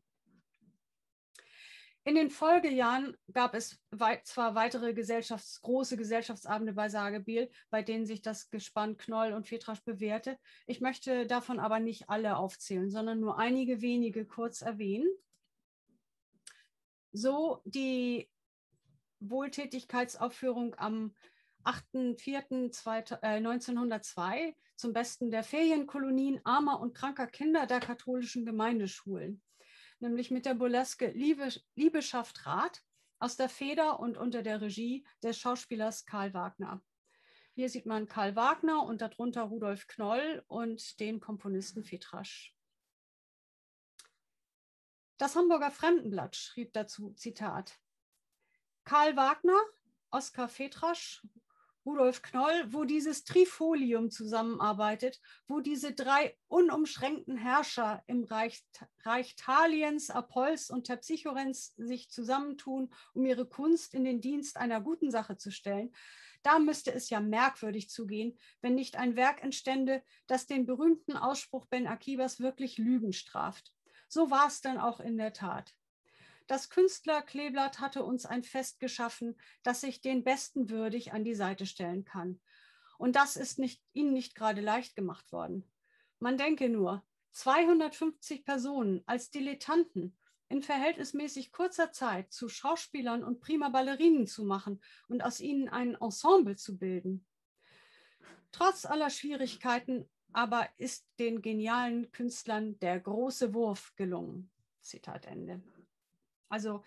In den Folgejahren gab es weit, zwar weitere Gesellschafts-, große Gesellschaftsabende bei Sagebiel, bei denen sich das Gespann Knoll und Fetrasch bewährte. Ich möchte davon aber nicht alle aufzählen, sondern nur einige wenige kurz erwähnen. So die Wohltätigkeitsaufführung am 8.4.1902 äh, zum Besten der Ferienkolonien armer und kranker Kinder der katholischen Gemeindeschulen, nämlich mit der Burleske Liebe, Liebe schafft Rat aus der Feder und unter der Regie des Schauspielers Karl Wagner. Hier sieht man Karl Wagner und darunter Rudolf Knoll und den Komponisten Fetrasch. Das Hamburger Fremdenblatt schrieb dazu, Zitat, Karl Wagner, Oskar Fetrasch, Rudolf Knoll, wo dieses Trifolium zusammenarbeitet, wo diese drei unumschränkten Herrscher im Reich, Reich Thaliens, Apolls und Terpsichorens sich zusammentun, um ihre Kunst in den Dienst einer guten Sache zu stellen, da müsste es ja merkwürdig zugehen, wenn nicht ein Werk entstände, das den berühmten Ausspruch Ben Akibas wirklich Lügen straft. So war es dann auch in der Tat. Das Künstlerkleeblatt hatte uns ein Fest geschaffen, das sich den Besten würdig an die Seite stellen kann. Und das ist nicht, ihnen nicht gerade leicht gemacht worden. Man denke nur, 250 Personen als Dilettanten in verhältnismäßig kurzer Zeit zu Schauspielern und prima Ballerinen zu machen und aus ihnen ein Ensemble zu bilden. Trotz aller Schwierigkeiten aber ist den genialen Künstlern der große Wurf gelungen. Zitat Ende. Also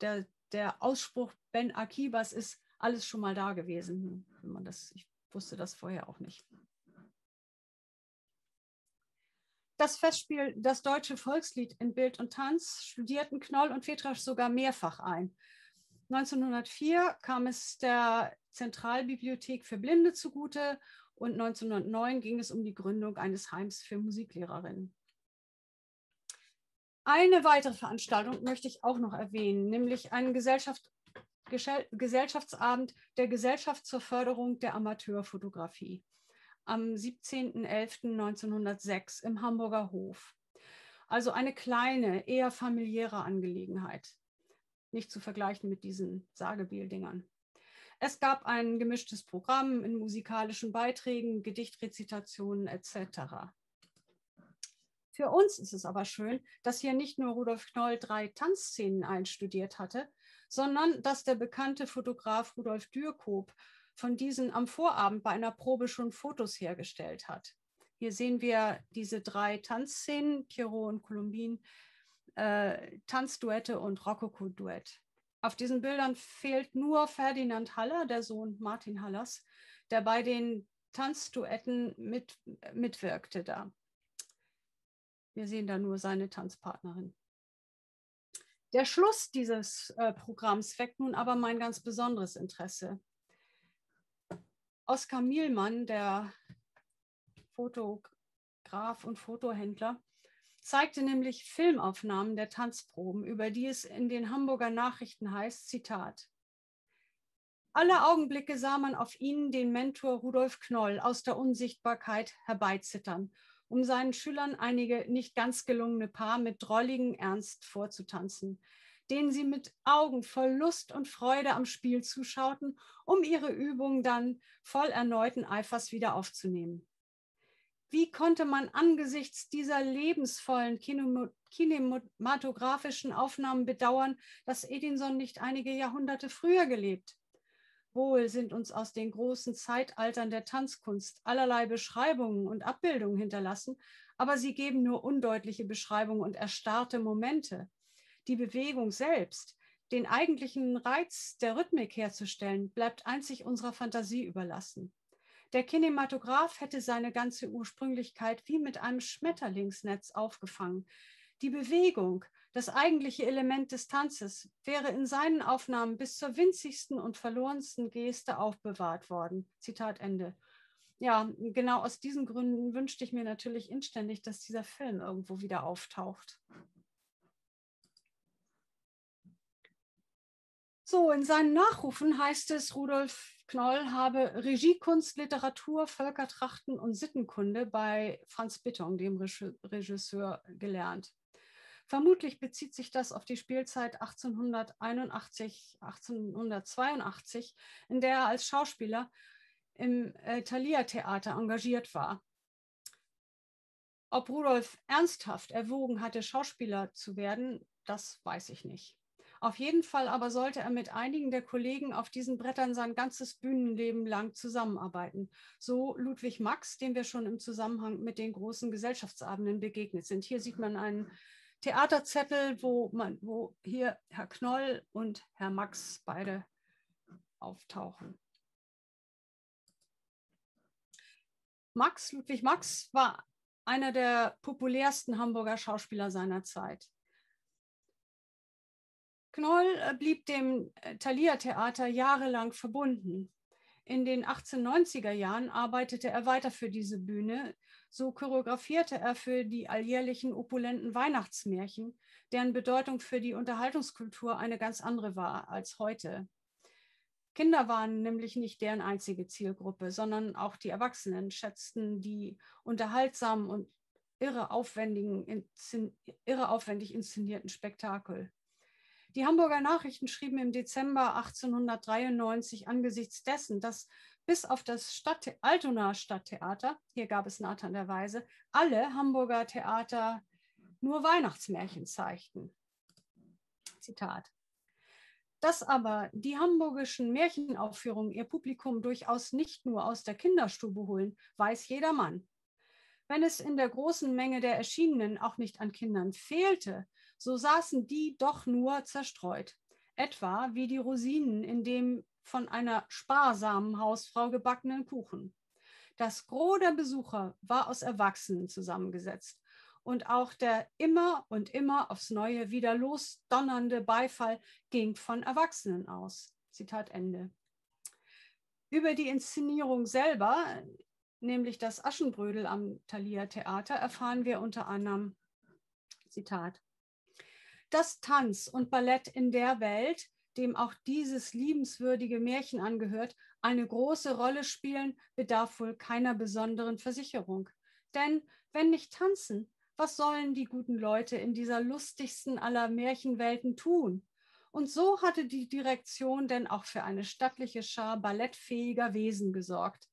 der, der Ausspruch Ben Akibas ist alles schon mal da gewesen. Wenn man das, ich wusste das vorher auch nicht. Das Festspiel Das Deutsche Volkslied in Bild und Tanz studierten Knoll und Fetrasch sogar mehrfach ein. 1904 kam es der Zentralbibliothek für Blinde zugute und 1909 ging es um die Gründung eines Heims für Musiklehrerinnen. Eine weitere Veranstaltung möchte ich auch noch erwähnen, nämlich einen Gesellschaft, Gesellschaftsabend der Gesellschaft zur Förderung der Amateurfotografie am 17.11.1906 im Hamburger Hof. Also eine kleine, eher familiäre Angelegenheit. Nicht zu vergleichen mit diesen Sagebiel-Dingern. Es gab ein gemischtes Programm in musikalischen Beiträgen, Gedichtrezitationen etc. Für uns ist es aber schön, dass hier nicht nur Rudolf Knoll drei Tanzszenen einstudiert hatte, sondern dass der bekannte Fotograf Rudolf Dürkob von diesen am Vorabend bei einer Probe schon Fotos hergestellt hat. Hier sehen wir diese drei Tanzszenen, Pierrot und Columbine, äh, Tanzduette und Rokoko-Duett. Auf diesen Bildern fehlt nur Ferdinand Haller, der Sohn Martin Hallers, der bei den Tanzduetten mit, mitwirkte da. Wir sehen da nur seine Tanzpartnerin. Der Schluss dieses äh, Programms weckt nun aber mein ganz besonderes Interesse. Oskar Mielmann, der Fotograf und Fotohändler, zeigte nämlich Filmaufnahmen der Tanzproben, über die es in den Hamburger Nachrichten heißt, Zitat, alle Augenblicke sah man auf ihnen den Mentor Rudolf Knoll aus der Unsichtbarkeit herbeizittern um seinen Schülern einige nicht ganz gelungene Paar mit drolligem Ernst vorzutanzen, denen sie mit Augen voll Lust und Freude am Spiel zuschauten, um ihre Übungen dann voll erneuten Eifers wieder aufzunehmen. Wie konnte man angesichts dieser lebensvollen kinematografischen Aufnahmen bedauern, dass Edinson nicht einige Jahrhunderte früher gelebt? Wohl sind uns aus den großen Zeitaltern der Tanzkunst allerlei Beschreibungen und Abbildungen hinterlassen, aber sie geben nur undeutliche Beschreibungen und erstarrte Momente. Die Bewegung selbst, den eigentlichen Reiz der Rhythmik herzustellen, bleibt einzig unserer Fantasie überlassen. Der Kinematograph hätte seine ganze Ursprünglichkeit wie mit einem Schmetterlingsnetz aufgefangen. Die Bewegung, das eigentliche Element des Tanzes wäre in seinen Aufnahmen bis zur winzigsten und verlorensten Geste aufbewahrt worden. Zitat Ende. Ja, genau aus diesen Gründen wünschte ich mir natürlich inständig, dass dieser Film irgendwo wieder auftaucht. So, in seinen Nachrufen heißt es, Rudolf Knoll habe Regiekunst, Literatur, Völkertrachten und Sittenkunde bei Franz Bittong, dem Regisseur, gelernt. Vermutlich bezieht sich das auf die Spielzeit 1881, 1882, in der er als Schauspieler im äh, Thalia Theater engagiert war. Ob Rudolf ernsthaft erwogen hatte, Schauspieler zu werden, das weiß ich nicht. Auf jeden Fall aber sollte er mit einigen der Kollegen auf diesen Brettern sein ganzes Bühnenleben lang zusammenarbeiten. So Ludwig Max, dem wir schon im Zusammenhang mit den großen Gesellschaftsabenden begegnet sind. Hier sieht man einen Theaterzettel, wo man, wo hier Herr Knoll und Herr Max beide auftauchen. Max, Ludwig Max, war einer der populärsten Hamburger Schauspieler seiner Zeit. Knoll äh, blieb dem äh, Thalia-Theater jahrelang verbunden. In den 1890er Jahren arbeitete er weiter für diese Bühne. So choreografierte er für die alljährlichen opulenten Weihnachtsmärchen, deren Bedeutung für die Unterhaltungskultur eine ganz andere war als heute. Kinder waren nämlich nicht deren einzige Zielgruppe, sondern auch die Erwachsenen schätzten die unterhaltsamen und irre, aufwendigen, irre aufwendig inszenierten Spektakel. Die Hamburger Nachrichten schrieben im Dezember 1893 angesichts dessen, dass bis auf das Stadt Altonaer Stadttheater, hier gab es Nathan der Weise, alle Hamburger Theater nur Weihnachtsmärchen zeigten. Zitat. Dass aber die hamburgischen Märchenaufführungen ihr Publikum durchaus nicht nur aus der Kinderstube holen, weiß jedermann. Wenn es in der großen Menge der Erschienenen auch nicht an Kindern fehlte, so saßen die doch nur zerstreut, etwa wie die Rosinen in dem von einer sparsamen Hausfrau gebackenen Kuchen. Das Gros der Besucher war aus Erwachsenen zusammengesetzt und auch der immer und immer aufs Neue wieder losdonnernde Beifall ging von Erwachsenen aus. Zitat Ende. Über die Inszenierung selber, nämlich das Aschenbrödel am Thalia Theater, erfahren wir unter anderem, Zitat, dass Tanz und Ballett in der Welt, dem auch dieses liebenswürdige Märchen angehört, eine große Rolle spielen, bedarf wohl keiner besonderen Versicherung. Denn wenn nicht tanzen, was sollen die guten Leute in dieser lustigsten aller Märchenwelten tun? Und so hatte die Direktion denn auch für eine stattliche Schar ballettfähiger Wesen gesorgt.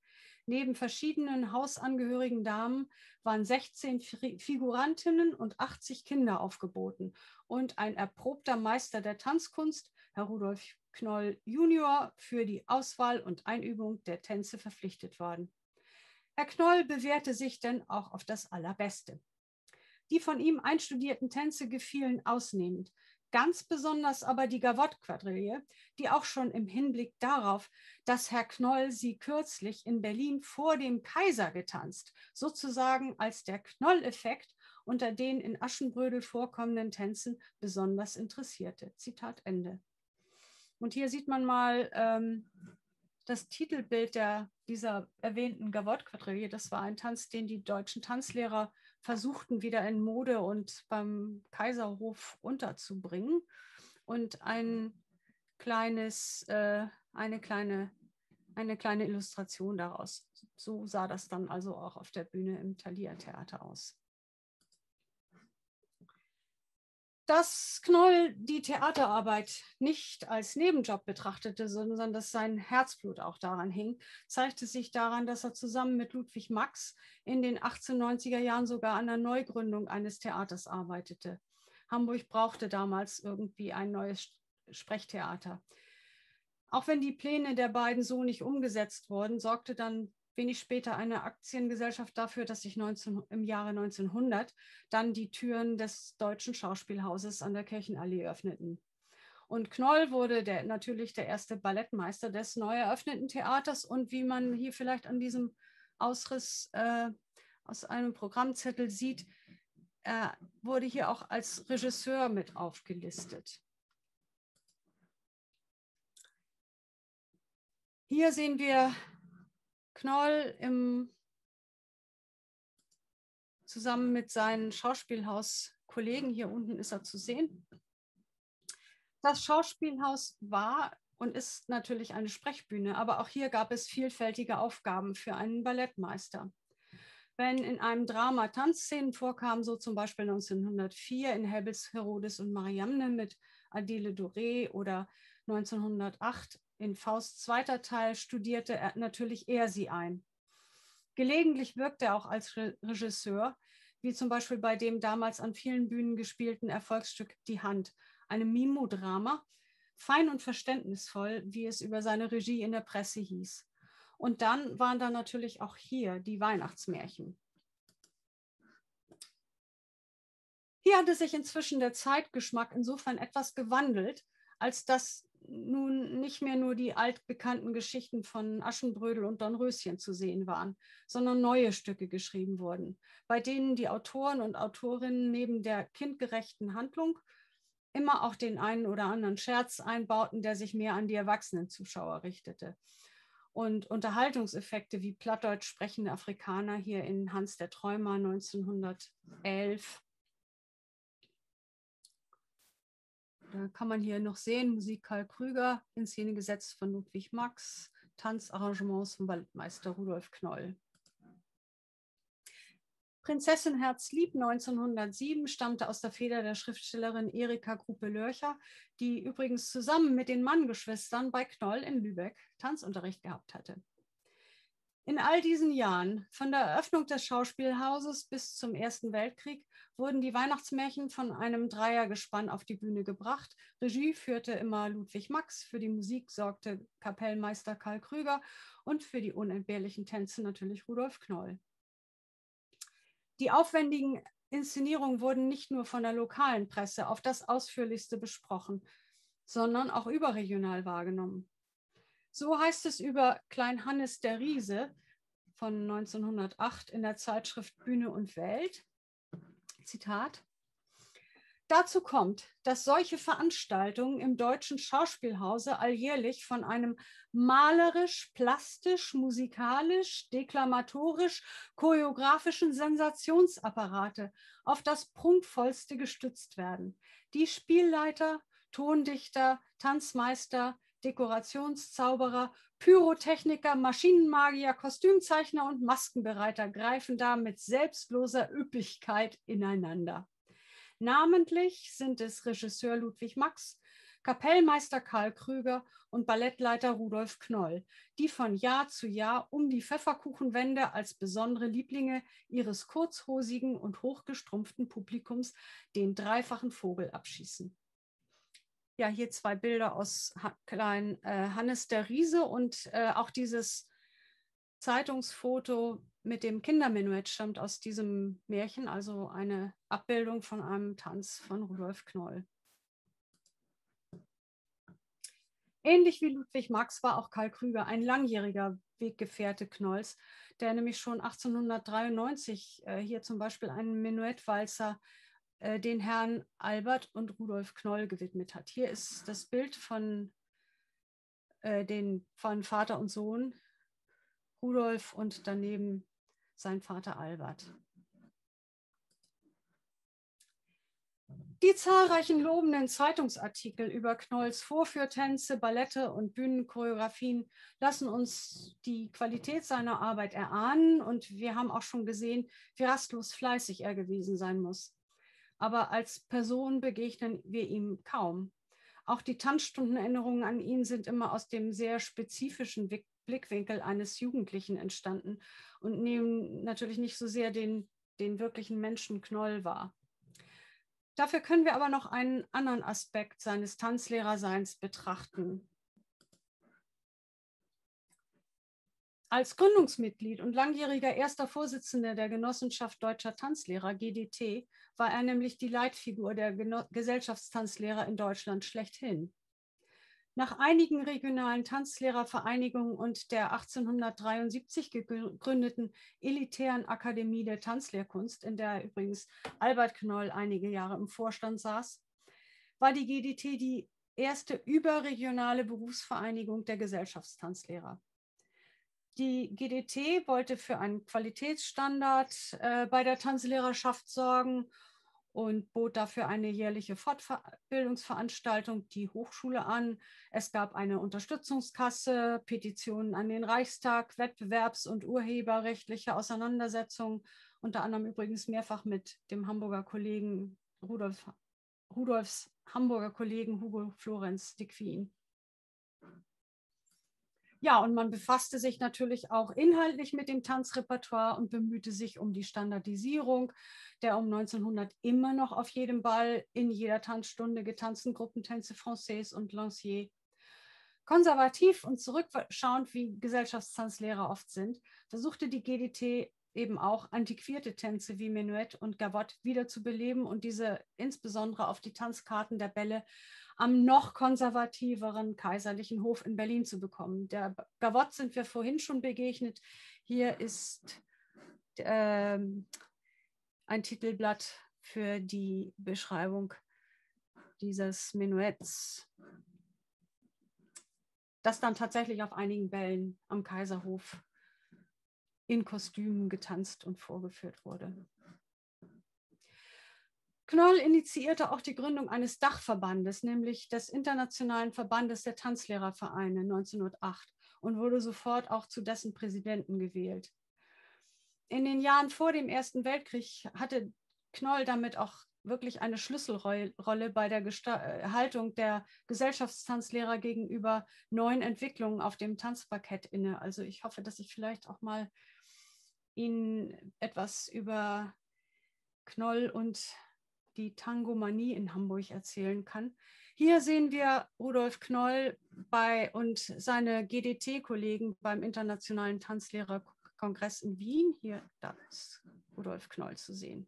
Neben verschiedenen hausangehörigen Damen waren 16 Figurantinnen und 80 Kinder aufgeboten und ein erprobter Meister der Tanzkunst, Herr Rudolf Knoll Junior, für die Auswahl und Einübung der Tänze verpflichtet worden. Herr Knoll bewährte sich denn auch auf das Allerbeste. Die von ihm einstudierten Tänze gefielen ausnehmend, Ganz besonders aber die Gavotte-Quadrille, die auch schon im Hinblick darauf, dass Herr Knoll sie kürzlich in Berlin vor dem Kaiser getanzt, sozusagen als der Knoll-Effekt unter den in Aschenbrödel vorkommenden Tänzen besonders interessierte. Zitat Ende. Und hier sieht man mal ähm, das Titelbild der, dieser erwähnten Gavotte-Quadrille. Das war ein Tanz, den die deutschen Tanzlehrer versuchten, wieder in Mode und beim Kaiserhof unterzubringen. Und ein kleines, äh, eine, kleine, eine kleine Illustration daraus. So sah das dann also auch auf der Bühne im Thalia Theater aus. Dass Knoll die Theaterarbeit nicht als Nebenjob betrachtete, sondern dass sein Herzblut auch daran hing, zeigte sich daran, dass er zusammen mit Ludwig Max in den 1890er Jahren sogar an der Neugründung eines Theaters arbeitete. Hamburg brauchte damals irgendwie ein neues Sprechtheater. Auch wenn die Pläne der beiden so nicht umgesetzt wurden, sorgte dann wenig später eine Aktiengesellschaft dafür, dass sich 19, im Jahre 1900 dann die Türen des Deutschen Schauspielhauses an der Kirchenallee öffneten. Und Knoll wurde der, natürlich der erste Ballettmeister des neu eröffneten Theaters und wie man hier vielleicht an diesem Ausriss äh, aus einem Programmzettel sieht, er wurde hier auch als Regisseur mit aufgelistet. Hier sehen wir Knoll im, zusammen mit seinen Schauspielhauskollegen, hier unten ist er zu sehen. Das Schauspielhaus war und ist natürlich eine Sprechbühne, aber auch hier gab es vielfältige Aufgaben für einen Ballettmeister. Wenn in einem Drama Tanzszenen vorkamen, so zum Beispiel 1904 in Hebbels Herodes und Mariamne mit Adele Doré oder 1908 in Fausts zweiter Teil studierte er natürlich er sie ein. Gelegentlich wirkte er auch als Regisseur, wie zum Beispiel bei dem damals an vielen Bühnen gespielten Erfolgsstück Die Hand, einem Mimo-Drama, fein und verständnisvoll, wie es über seine Regie in der Presse hieß. Und dann waren da natürlich auch hier die Weihnachtsmärchen. Hier hatte sich inzwischen der Zeitgeschmack insofern etwas gewandelt, als dass nun nicht mehr nur die altbekannten Geschichten von Aschenbrödel und Dornröschen zu sehen waren, sondern neue Stücke geschrieben wurden, bei denen die Autoren und Autorinnen neben der kindgerechten Handlung immer auch den einen oder anderen Scherz einbauten, der sich mehr an die erwachsenen Zuschauer richtete. Und Unterhaltungseffekte wie plattdeutsch sprechende Afrikaner hier in Hans der Träumer 1911. Da kann man hier noch sehen, Musik Karl Krüger, in Szene gesetzt von Ludwig Max, Tanzarrangements von Ballettmeister Rudolf Knoll. Prinzessin Herzlieb 1907 stammte aus der Feder der Schriftstellerin Erika Gruppe-Lörcher, die übrigens zusammen mit den Mann-Geschwistern bei Knoll in Lübeck Tanzunterricht gehabt hatte. In all diesen Jahren, von der Eröffnung des Schauspielhauses bis zum Ersten Weltkrieg, wurden die Weihnachtsmärchen von einem Dreiergespann auf die Bühne gebracht. Regie führte immer Ludwig Max, für die Musik sorgte Kapellmeister Karl Krüger und für die unentbehrlichen Tänze natürlich Rudolf Knoll. Die aufwendigen Inszenierungen wurden nicht nur von der lokalen Presse auf das ausführlichste besprochen, sondern auch überregional wahrgenommen. So heißt es über Klein Hannes der Riese von 1908 in der Zeitschrift Bühne und Welt. Zitat. Dazu kommt, dass solche Veranstaltungen im deutschen Schauspielhause alljährlich von einem malerisch, plastisch, musikalisch, deklamatorisch, choreografischen Sensationsapparate auf das prunkvollste gestützt werden. Die Spielleiter, Tondichter, Tanzmeister, Dekorationszauberer, Pyrotechniker, Maschinenmagier, Kostümzeichner und Maskenbereiter greifen da mit selbstloser Üppigkeit ineinander. Namentlich sind es Regisseur Ludwig Max, Kapellmeister Karl Krüger und Ballettleiter Rudolf Knoll, die von Jahr zu Jahr um die Pfefferkuchenwände als besondere Lieblinge ihres kurzhosigen und hochgestrumpften Publikums den dreifachen Vogel abschießen. Ja, hier zwei Bilder aus Klein äh, Hannes der Riese und äh, auch dieses Zeitungsfoto mit dem Kindermenuett stammt aus diesem Märchen, also eine Abbildung von einem Tanz von Rudolf Knoll. Ähnlich wie Ludwig Max war auch Karl Krüger ein langjähriger Weggefährte Knolls, der nämlich schon 1893 äh, hier zum Beispiel einen Menuettwalzer äh, den Herrn Albert und Rudolf Knoll gewidmet hat. Hier ist das Bild von, äh, den, von Vater und Sohn, Rudolf und daneben sein Vater Albert. Die zahlreichen lobenden Zeitungsartikel über Knolls Vorführtänze, Ballette und Bühnenchoreografien lassen uns die Qualität seiner Arbeit erahnen und wir haben auch schon gesehen, wie rastlos fleißig er gewesen sein muss. Aber als Person begegnen wir ihm kaum. Auch die Tanzstundenerinnerungen an ihn sind immer aus dem sehr spezifischen Blickwinkel eines Jugendlichen entstanden und nehmen natürlich nicht so sehr den, den wirklichen Menschen Knoll wahr. Dafür können wir aber noch einen anderen Aspekt seines Tanzlehrerseins betrachten. Als Gründungsmitglied und langjähriger erster Vorsitzender der Genossenschaft Deutscher Tanzlehrer GDT war er nämlich die Leitfigur der Gesellschaftstanzlehrer in Deutschland schlechthin. Nach einigen regionalen Tanzlehrervereinigungen und der 1873 gegründeten elitären Akademie der Tanzlehrkunst, in der übrigens Albert Knoll einige Jahre im Vorstand saß, war die GDT die erste überregionale Berufsvereinigung der Gesellschaftstanzlehrer. Die GDT wollte für einen Qualitätsstandard äh, bei der Tanzlehrerschaft sorgen und bot dafür eine jährliche Fortbildungsveranstaltung, die Hochschule an. Es gab eine Unterstützungskasse, Petitionen an den Reichstag, Wettbewerbs- und urheberrechtliche Auseinandersetzungen, unter anderem übrigens mehrfach mit dem Hamburger Kollegen Rudolf, Rudolfs Hamburger Kollegen Hugo Florenz de Queen. Ja, und man befasste sich natürlich auch inhaltlich mit dem Tanzrepertoire und bemühte sich um die Standardisierung der um 1900 immer noch auf jedem Ball in jeder Tanzstunde getanzten Gruppentänze Français und Lancier. Konservativ und zurückschauend, wie Gesellschaftstanzlehrer oft sind, versuchte die GDT eben auch antiquierte Tänze wie Menuett und Gavotte wiederzubeleben und diese insbesondere auf die Tanzkarten der Bälle am noch konservativeren kaiserlichen Hof in Berlin zu bekommen. Der Gavotte sind wir vorhin schon begegnet. Hier ist ähm, ein Titelblatt für die Beschreibung dieses Menuetts, das dann tatsächlich auf einigen Bällen am Kaiserhof in Kostümen getanzt und vorgeführt wurde. Knoll initiierte auch die Gründung eines Dachverbandes, nämlich des Internationalen Verbandes der Tanzlehrervereine 1908 und wurde sofort auch zu dessen Präsidenten gewählt. In den Jahren vor dem Ersten Weltkrieg hatte Knoll damit auch wirklich eine Schlüsselrolle bei der Haltung der Gesellschaftstanzlehrer gegenüber neuen Entwicklungen auf dem Tanzparkett inne. Also ich hoffe, dass ich vielleicht auch mal Ihnen etwas über Knoll und die Tangomanie in Hamburg erzählen kann. Hier sehen wir Rudolf Knoll bei und seine GDT-Kollegen beim Internationalen Tanzlehrerkongress in Wien. Hier da ist Rudolf Knoll zu sehen.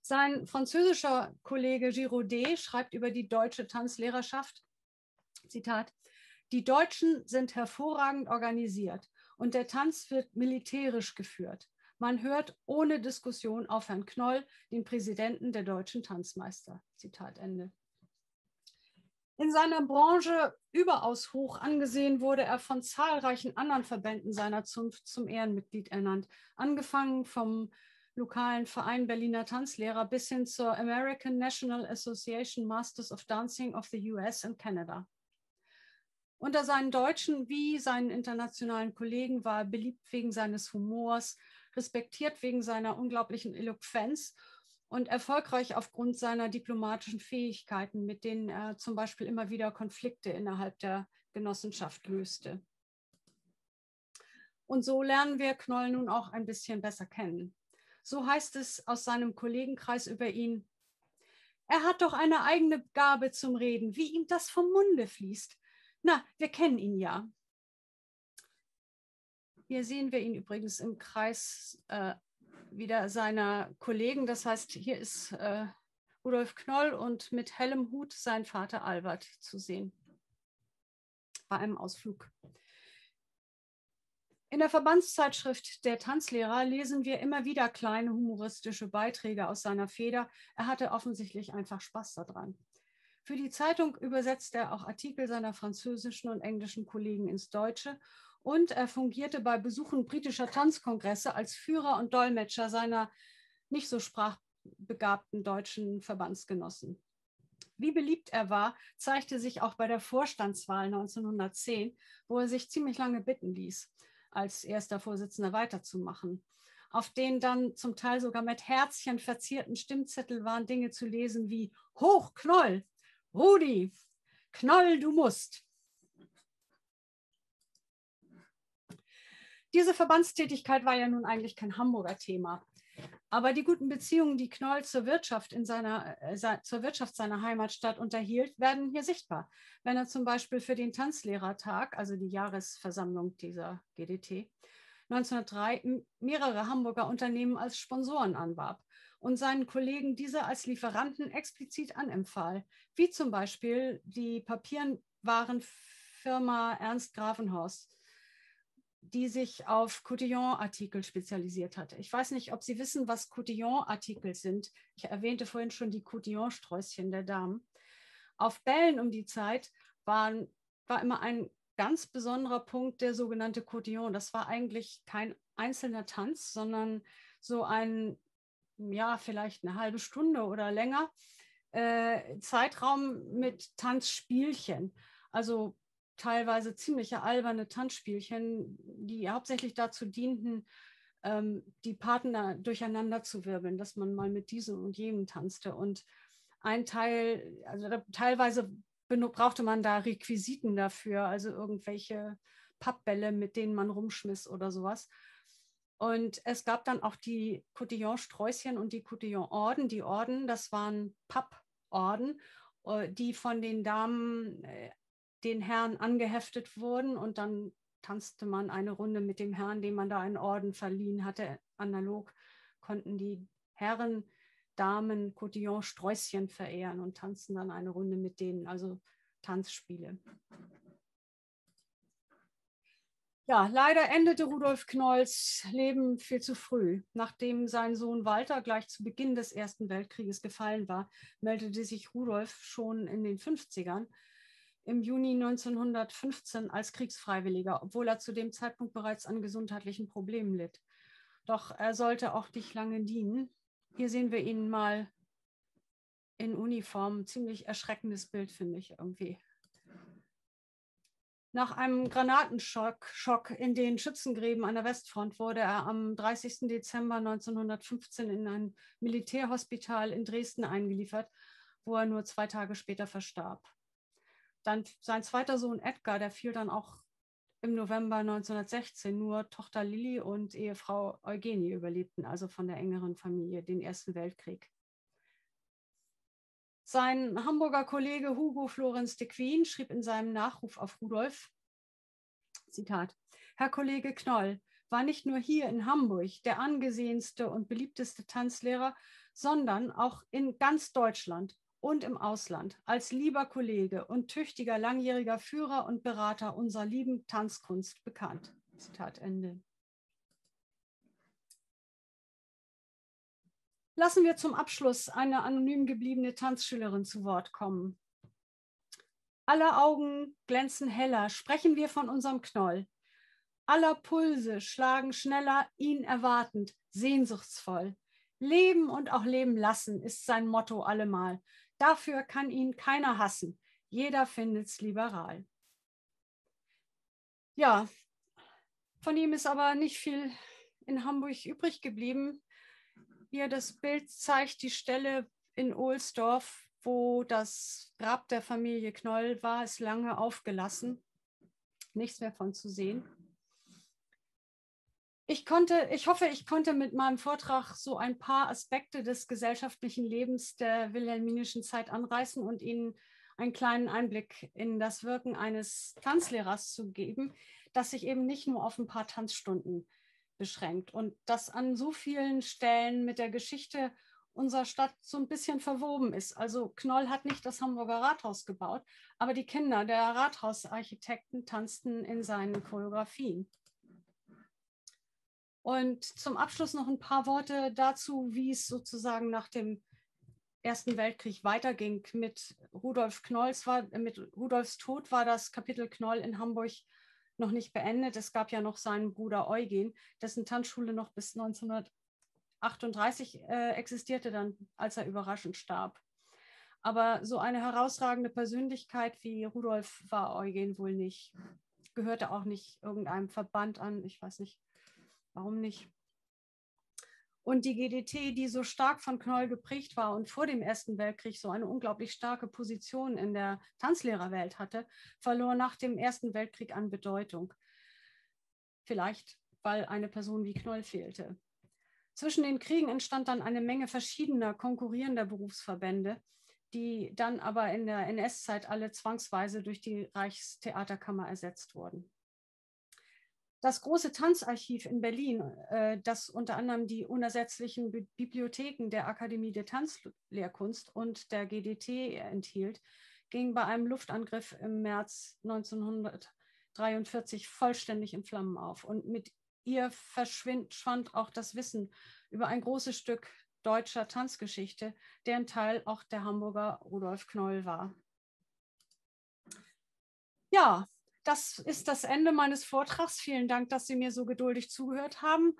Sein französischer Kollege Giraudet schreibt über die deutsche Tanzlehrerschaft, Zitat, die Deutschen sind hervorragend organisiert und der Tanz wird militärisch geführt. Man hört ohne Diskussion auf Herrn Knoll, den Präsidenten der deutschen Tanzmeister. Zitat Ende. In seiner Branche überaus hoch angesehen wurde er von zahlreichen anderen Verbänden seiner Zunft zum Ehrenmitglied ernannt, angefangen vom lokalen Verein Berliner Tanzlehrer bis hin zur American National Association Masters of Dancing of the US and Canada. Unter seinen deutschen wie seinen internationalen Kollegen war er beliebt wegen seines Humors, respektiert wegen seiner unglaublichen Eloquenz und erfolgreich aufgrund seiner diplomatischen Fähigkeiten, mit denen er zum Beispiel immer wieder Konflikte innerhalb der Genossenschaft löste. Und so lernen wir Knoll nun auch ein bisschen besser kennen. So heißt es aus seinem Kollegenkreis über ihn, er hat doch eine eigene Gabe zum Reden, wie ihm das vom Munde fließt. Na, wir kennen ihn ja. Hier sehen wir ihn übrigens im Kreis äh, wieder seiner Kollegen. Das heißt, hier ist äh, Rudolf Knoll und mit hellem Hut sein Vater Albert zu sehen bei einem Ausflug. In der Verbandszeitschrift der Tanzlehrer lesen wir immer wieder kleine humoristische Beiträge aus seiner Feder. Er hatte offensichtlich einfach Spaß daran. Für die Zeitung übersetzt er auch Artikel seiner französischen und englischen Kollegen ins Deutsche und er fungierte bei Besuchen britischer Tanzkongresse als Führer und Dolmetscher seiner nicht so sprachbegabten deutschen Verbandsgenossen. Wie beliebt er war, zeigte sich auch bei der Vorstandswahl 1910, wo er sich ziemlich lange bitten ließ, als erster Vorsitzender weiterzumachen. Auf denen dann zum Teil sogar mit Herzchen verzierten Stimmzettel waren Dinge zu lesen wie Hoch Knoll, Rudi, Knoll, du musst. Diese Verbandstätigkeit war ja nun eigentlich kein Hamburger Thema. Aber die guten Beziehungen, die Knoll zur Wirtschaft, in seiner, äh, zur Wirtschaft seiner Heimatstadt unterhielt, werden hier sichtbar. Wenn er zum Beispiel für den Tanzlehrertag, also die Jahresversammlung dieser GDT, 1903 mehrere Hamburger Unternehmen als Sponsoren anwarb und seinen Kollegen diese als Lieferanten explizit anempfahl, wie zum Beispiel die Papierwarenfirma Ernst Grafenhorst, die sich auf Cotillon-Artikel spezialisiert hatte. Ich weiß nicht, ob Sie wissen, was Cotillon-Artikel sind. Ich erwähnte vorhin schon die Cotillon-Sträußchen der Damen. Auf Bällen um die Zeit waren, war immer ein ganz besonderer Punkt der sogenannte Cotillon. Das war eigentlich kein einzelner Tanz, sondern so ein ja, vielleicht eine halbe Stunde oder länger äh, Zeitraum mit Tanzspielchen. Also teilweise ziemliche alberne Tanzspielchen, die hauptsächlich dazu dienten, ähm, die Partner durcheinander zu wirbeln, dass man mal mit diesem und jenem tanzte. Und ein Teil, also da, teilweise brauchte man da Requisiten dafür, also irgendwelche Pappbälle, mit denen man rumschmiss oder sowas. Und es gab dann auch die Cotillon-Sträußchen und die Cotillon-Orden. Die Orden, das waren Papporden, äh, die von den Damen äh, den Herren angeheftet wurden und dann tanzte man eine Runde mit dem Herrn, dem man da einen Orden verliehen hatte. Analog konnten die Herren, Damen Cotillon-Sträußchen verehren und tanzen dann eine Runde mit denen, also Tanzspiele. Ja, leider endete Rudolf Knolls Leben viel zu früh. Nachdem sein Sohn Walter gleich zu Beginn des Ersten Weltkrieges gefallen war, meldete sich Rudolf schon in den 50ern im Juni 1915 als Kriegsfreiwilliger, obwohl er zu dem Zeitpunkt bereits an gesundheitlichen Problemen litt. Doch er sollte auch nicht lange dienen. Hier sehen wir ihn mal in Uniform. Ziemlich erschreckendes Bild, finde ich irgendwie. Nach einem Granatenschock Schock in den Schützengräben an der Westfront wurde er am 30. Dezember 1915 in ein Militärhospital in Dresden eingeliefert, wo er nur zwei Tage später verstarb. Dann sein zweiter Sohn Edgar, der fiel dann auch im November 1916. Nur Tochter Lilly und Ehefrau Eugenie überlebten also von der engeren Familie den Ersten Weltkrieg. Sein Hamburger Kollege Hugo Florenz de Queen schrieb in seinem Nachruf auf Rudolf, Zitat, Herr Kollege Knoll war nicht nur hier in Hamburg der angesehenste und beliebteste Tanzlehrer, sondern auch in ganz Deutschland und im Ausland als lieber Kollege und tüchtiger langjähriger Führer und Berater unserer lieben Tanzkunst bekannt. Zitat Ende. Lassen wir zum Abschluss eine anonym gebliebene Tanzschülerin zu Wort kommen. Aller Augen glänzen heller, sprechen wir von unserem Knoll. Aller Pulse schlagen schneller, ihn erwartend, sehnsuchtsvoll. Leben und auch leben lassen ist sein Motto allemal. Dafür kann ihn keiner hassen. Jeder findet's liberal. Ja, von ihm ist aber nicht viel in Hamburg übrig geblieben. Hier das Bild zeigt die Stelle in Ohlsdorf, wo das Grab der Familie Knoll war, ist lange aufgelassen. Nichts mehr von zu sehen. Ich konnte, ich hoffe, ich konnte mit meinem Vortrag so ein paar Aspekte des gesellschaftlichen Lebens der wilhelminischen Zeit anreißen und Ihnen einen kleinen Einblick in das Wirken eines Tanzlehrers zu geben, das sich eben nicht nur auf ein paar Tanzstunden beschränkt und das an so vielen Stellen mit der Geschichte unserer Stadt so ein bisschen verwoben ist. Also Knoll hat nicht das Hamburger Rathaus gebaut, aber die Kinder der Rathausarchitekten tanzten in seinen Choreografien. Und zum Abschluss noch ein paar Worte dazu, wie es sozusagen nach dem Ersten Weltkrieg weiterging. Mit Rudolf Knolls war, mit Rudolfs Tod war das Kapitel Knoll in Hamburg noch nicht beendet. Es gab ja noch seinen Bruder Eugen, dessen Tanzschule noch bis 1938 äh, existierte, dann, als er überraschend starb. Aber so eine herausragende Persönlichkeit wie Rudolf war Eugen wohl nicht. Gehörte auch nicht irgendeinem Verband an. Ich weiß nicht, warum nicht. Und die GDT, die so stark von Knoll geprägt war und vor dem Ersten Weltkrieg so eine unglaublich starke Position in der Tanzlehrerwelt hatte, verlor nach dem Ersten Weltkrieg an Bedeutung. Vielleicht, weil eine Person wie Knoll fehlte. Zwischen den Kriegen entstand dann eine Menge verschiedener konkurrierender Berufsverbände, die dann aber in der NS-Zeit alle zwangsweise durch die Reichstheaterkammer ersetzt wurden. Das große Tanzarchiv in Berlin, äh, das unter anderem die unersetzlichen Bibliotheken der Akademie der Tanzlehrkunst und der GDT enthielt, ging bei einem Luftangriff im März 1943 vollständig in Flammen auf. Und mit ihr verschwand auch das Wissen über ein großes Stück deutscher Tanzgeschichte, deren Teil auch der Hamburger Rudolf Knoll war. Ja, das ist das Ende meines Vortrags. Vielen Dank, dass Sie mir so geduldig zugehört haben.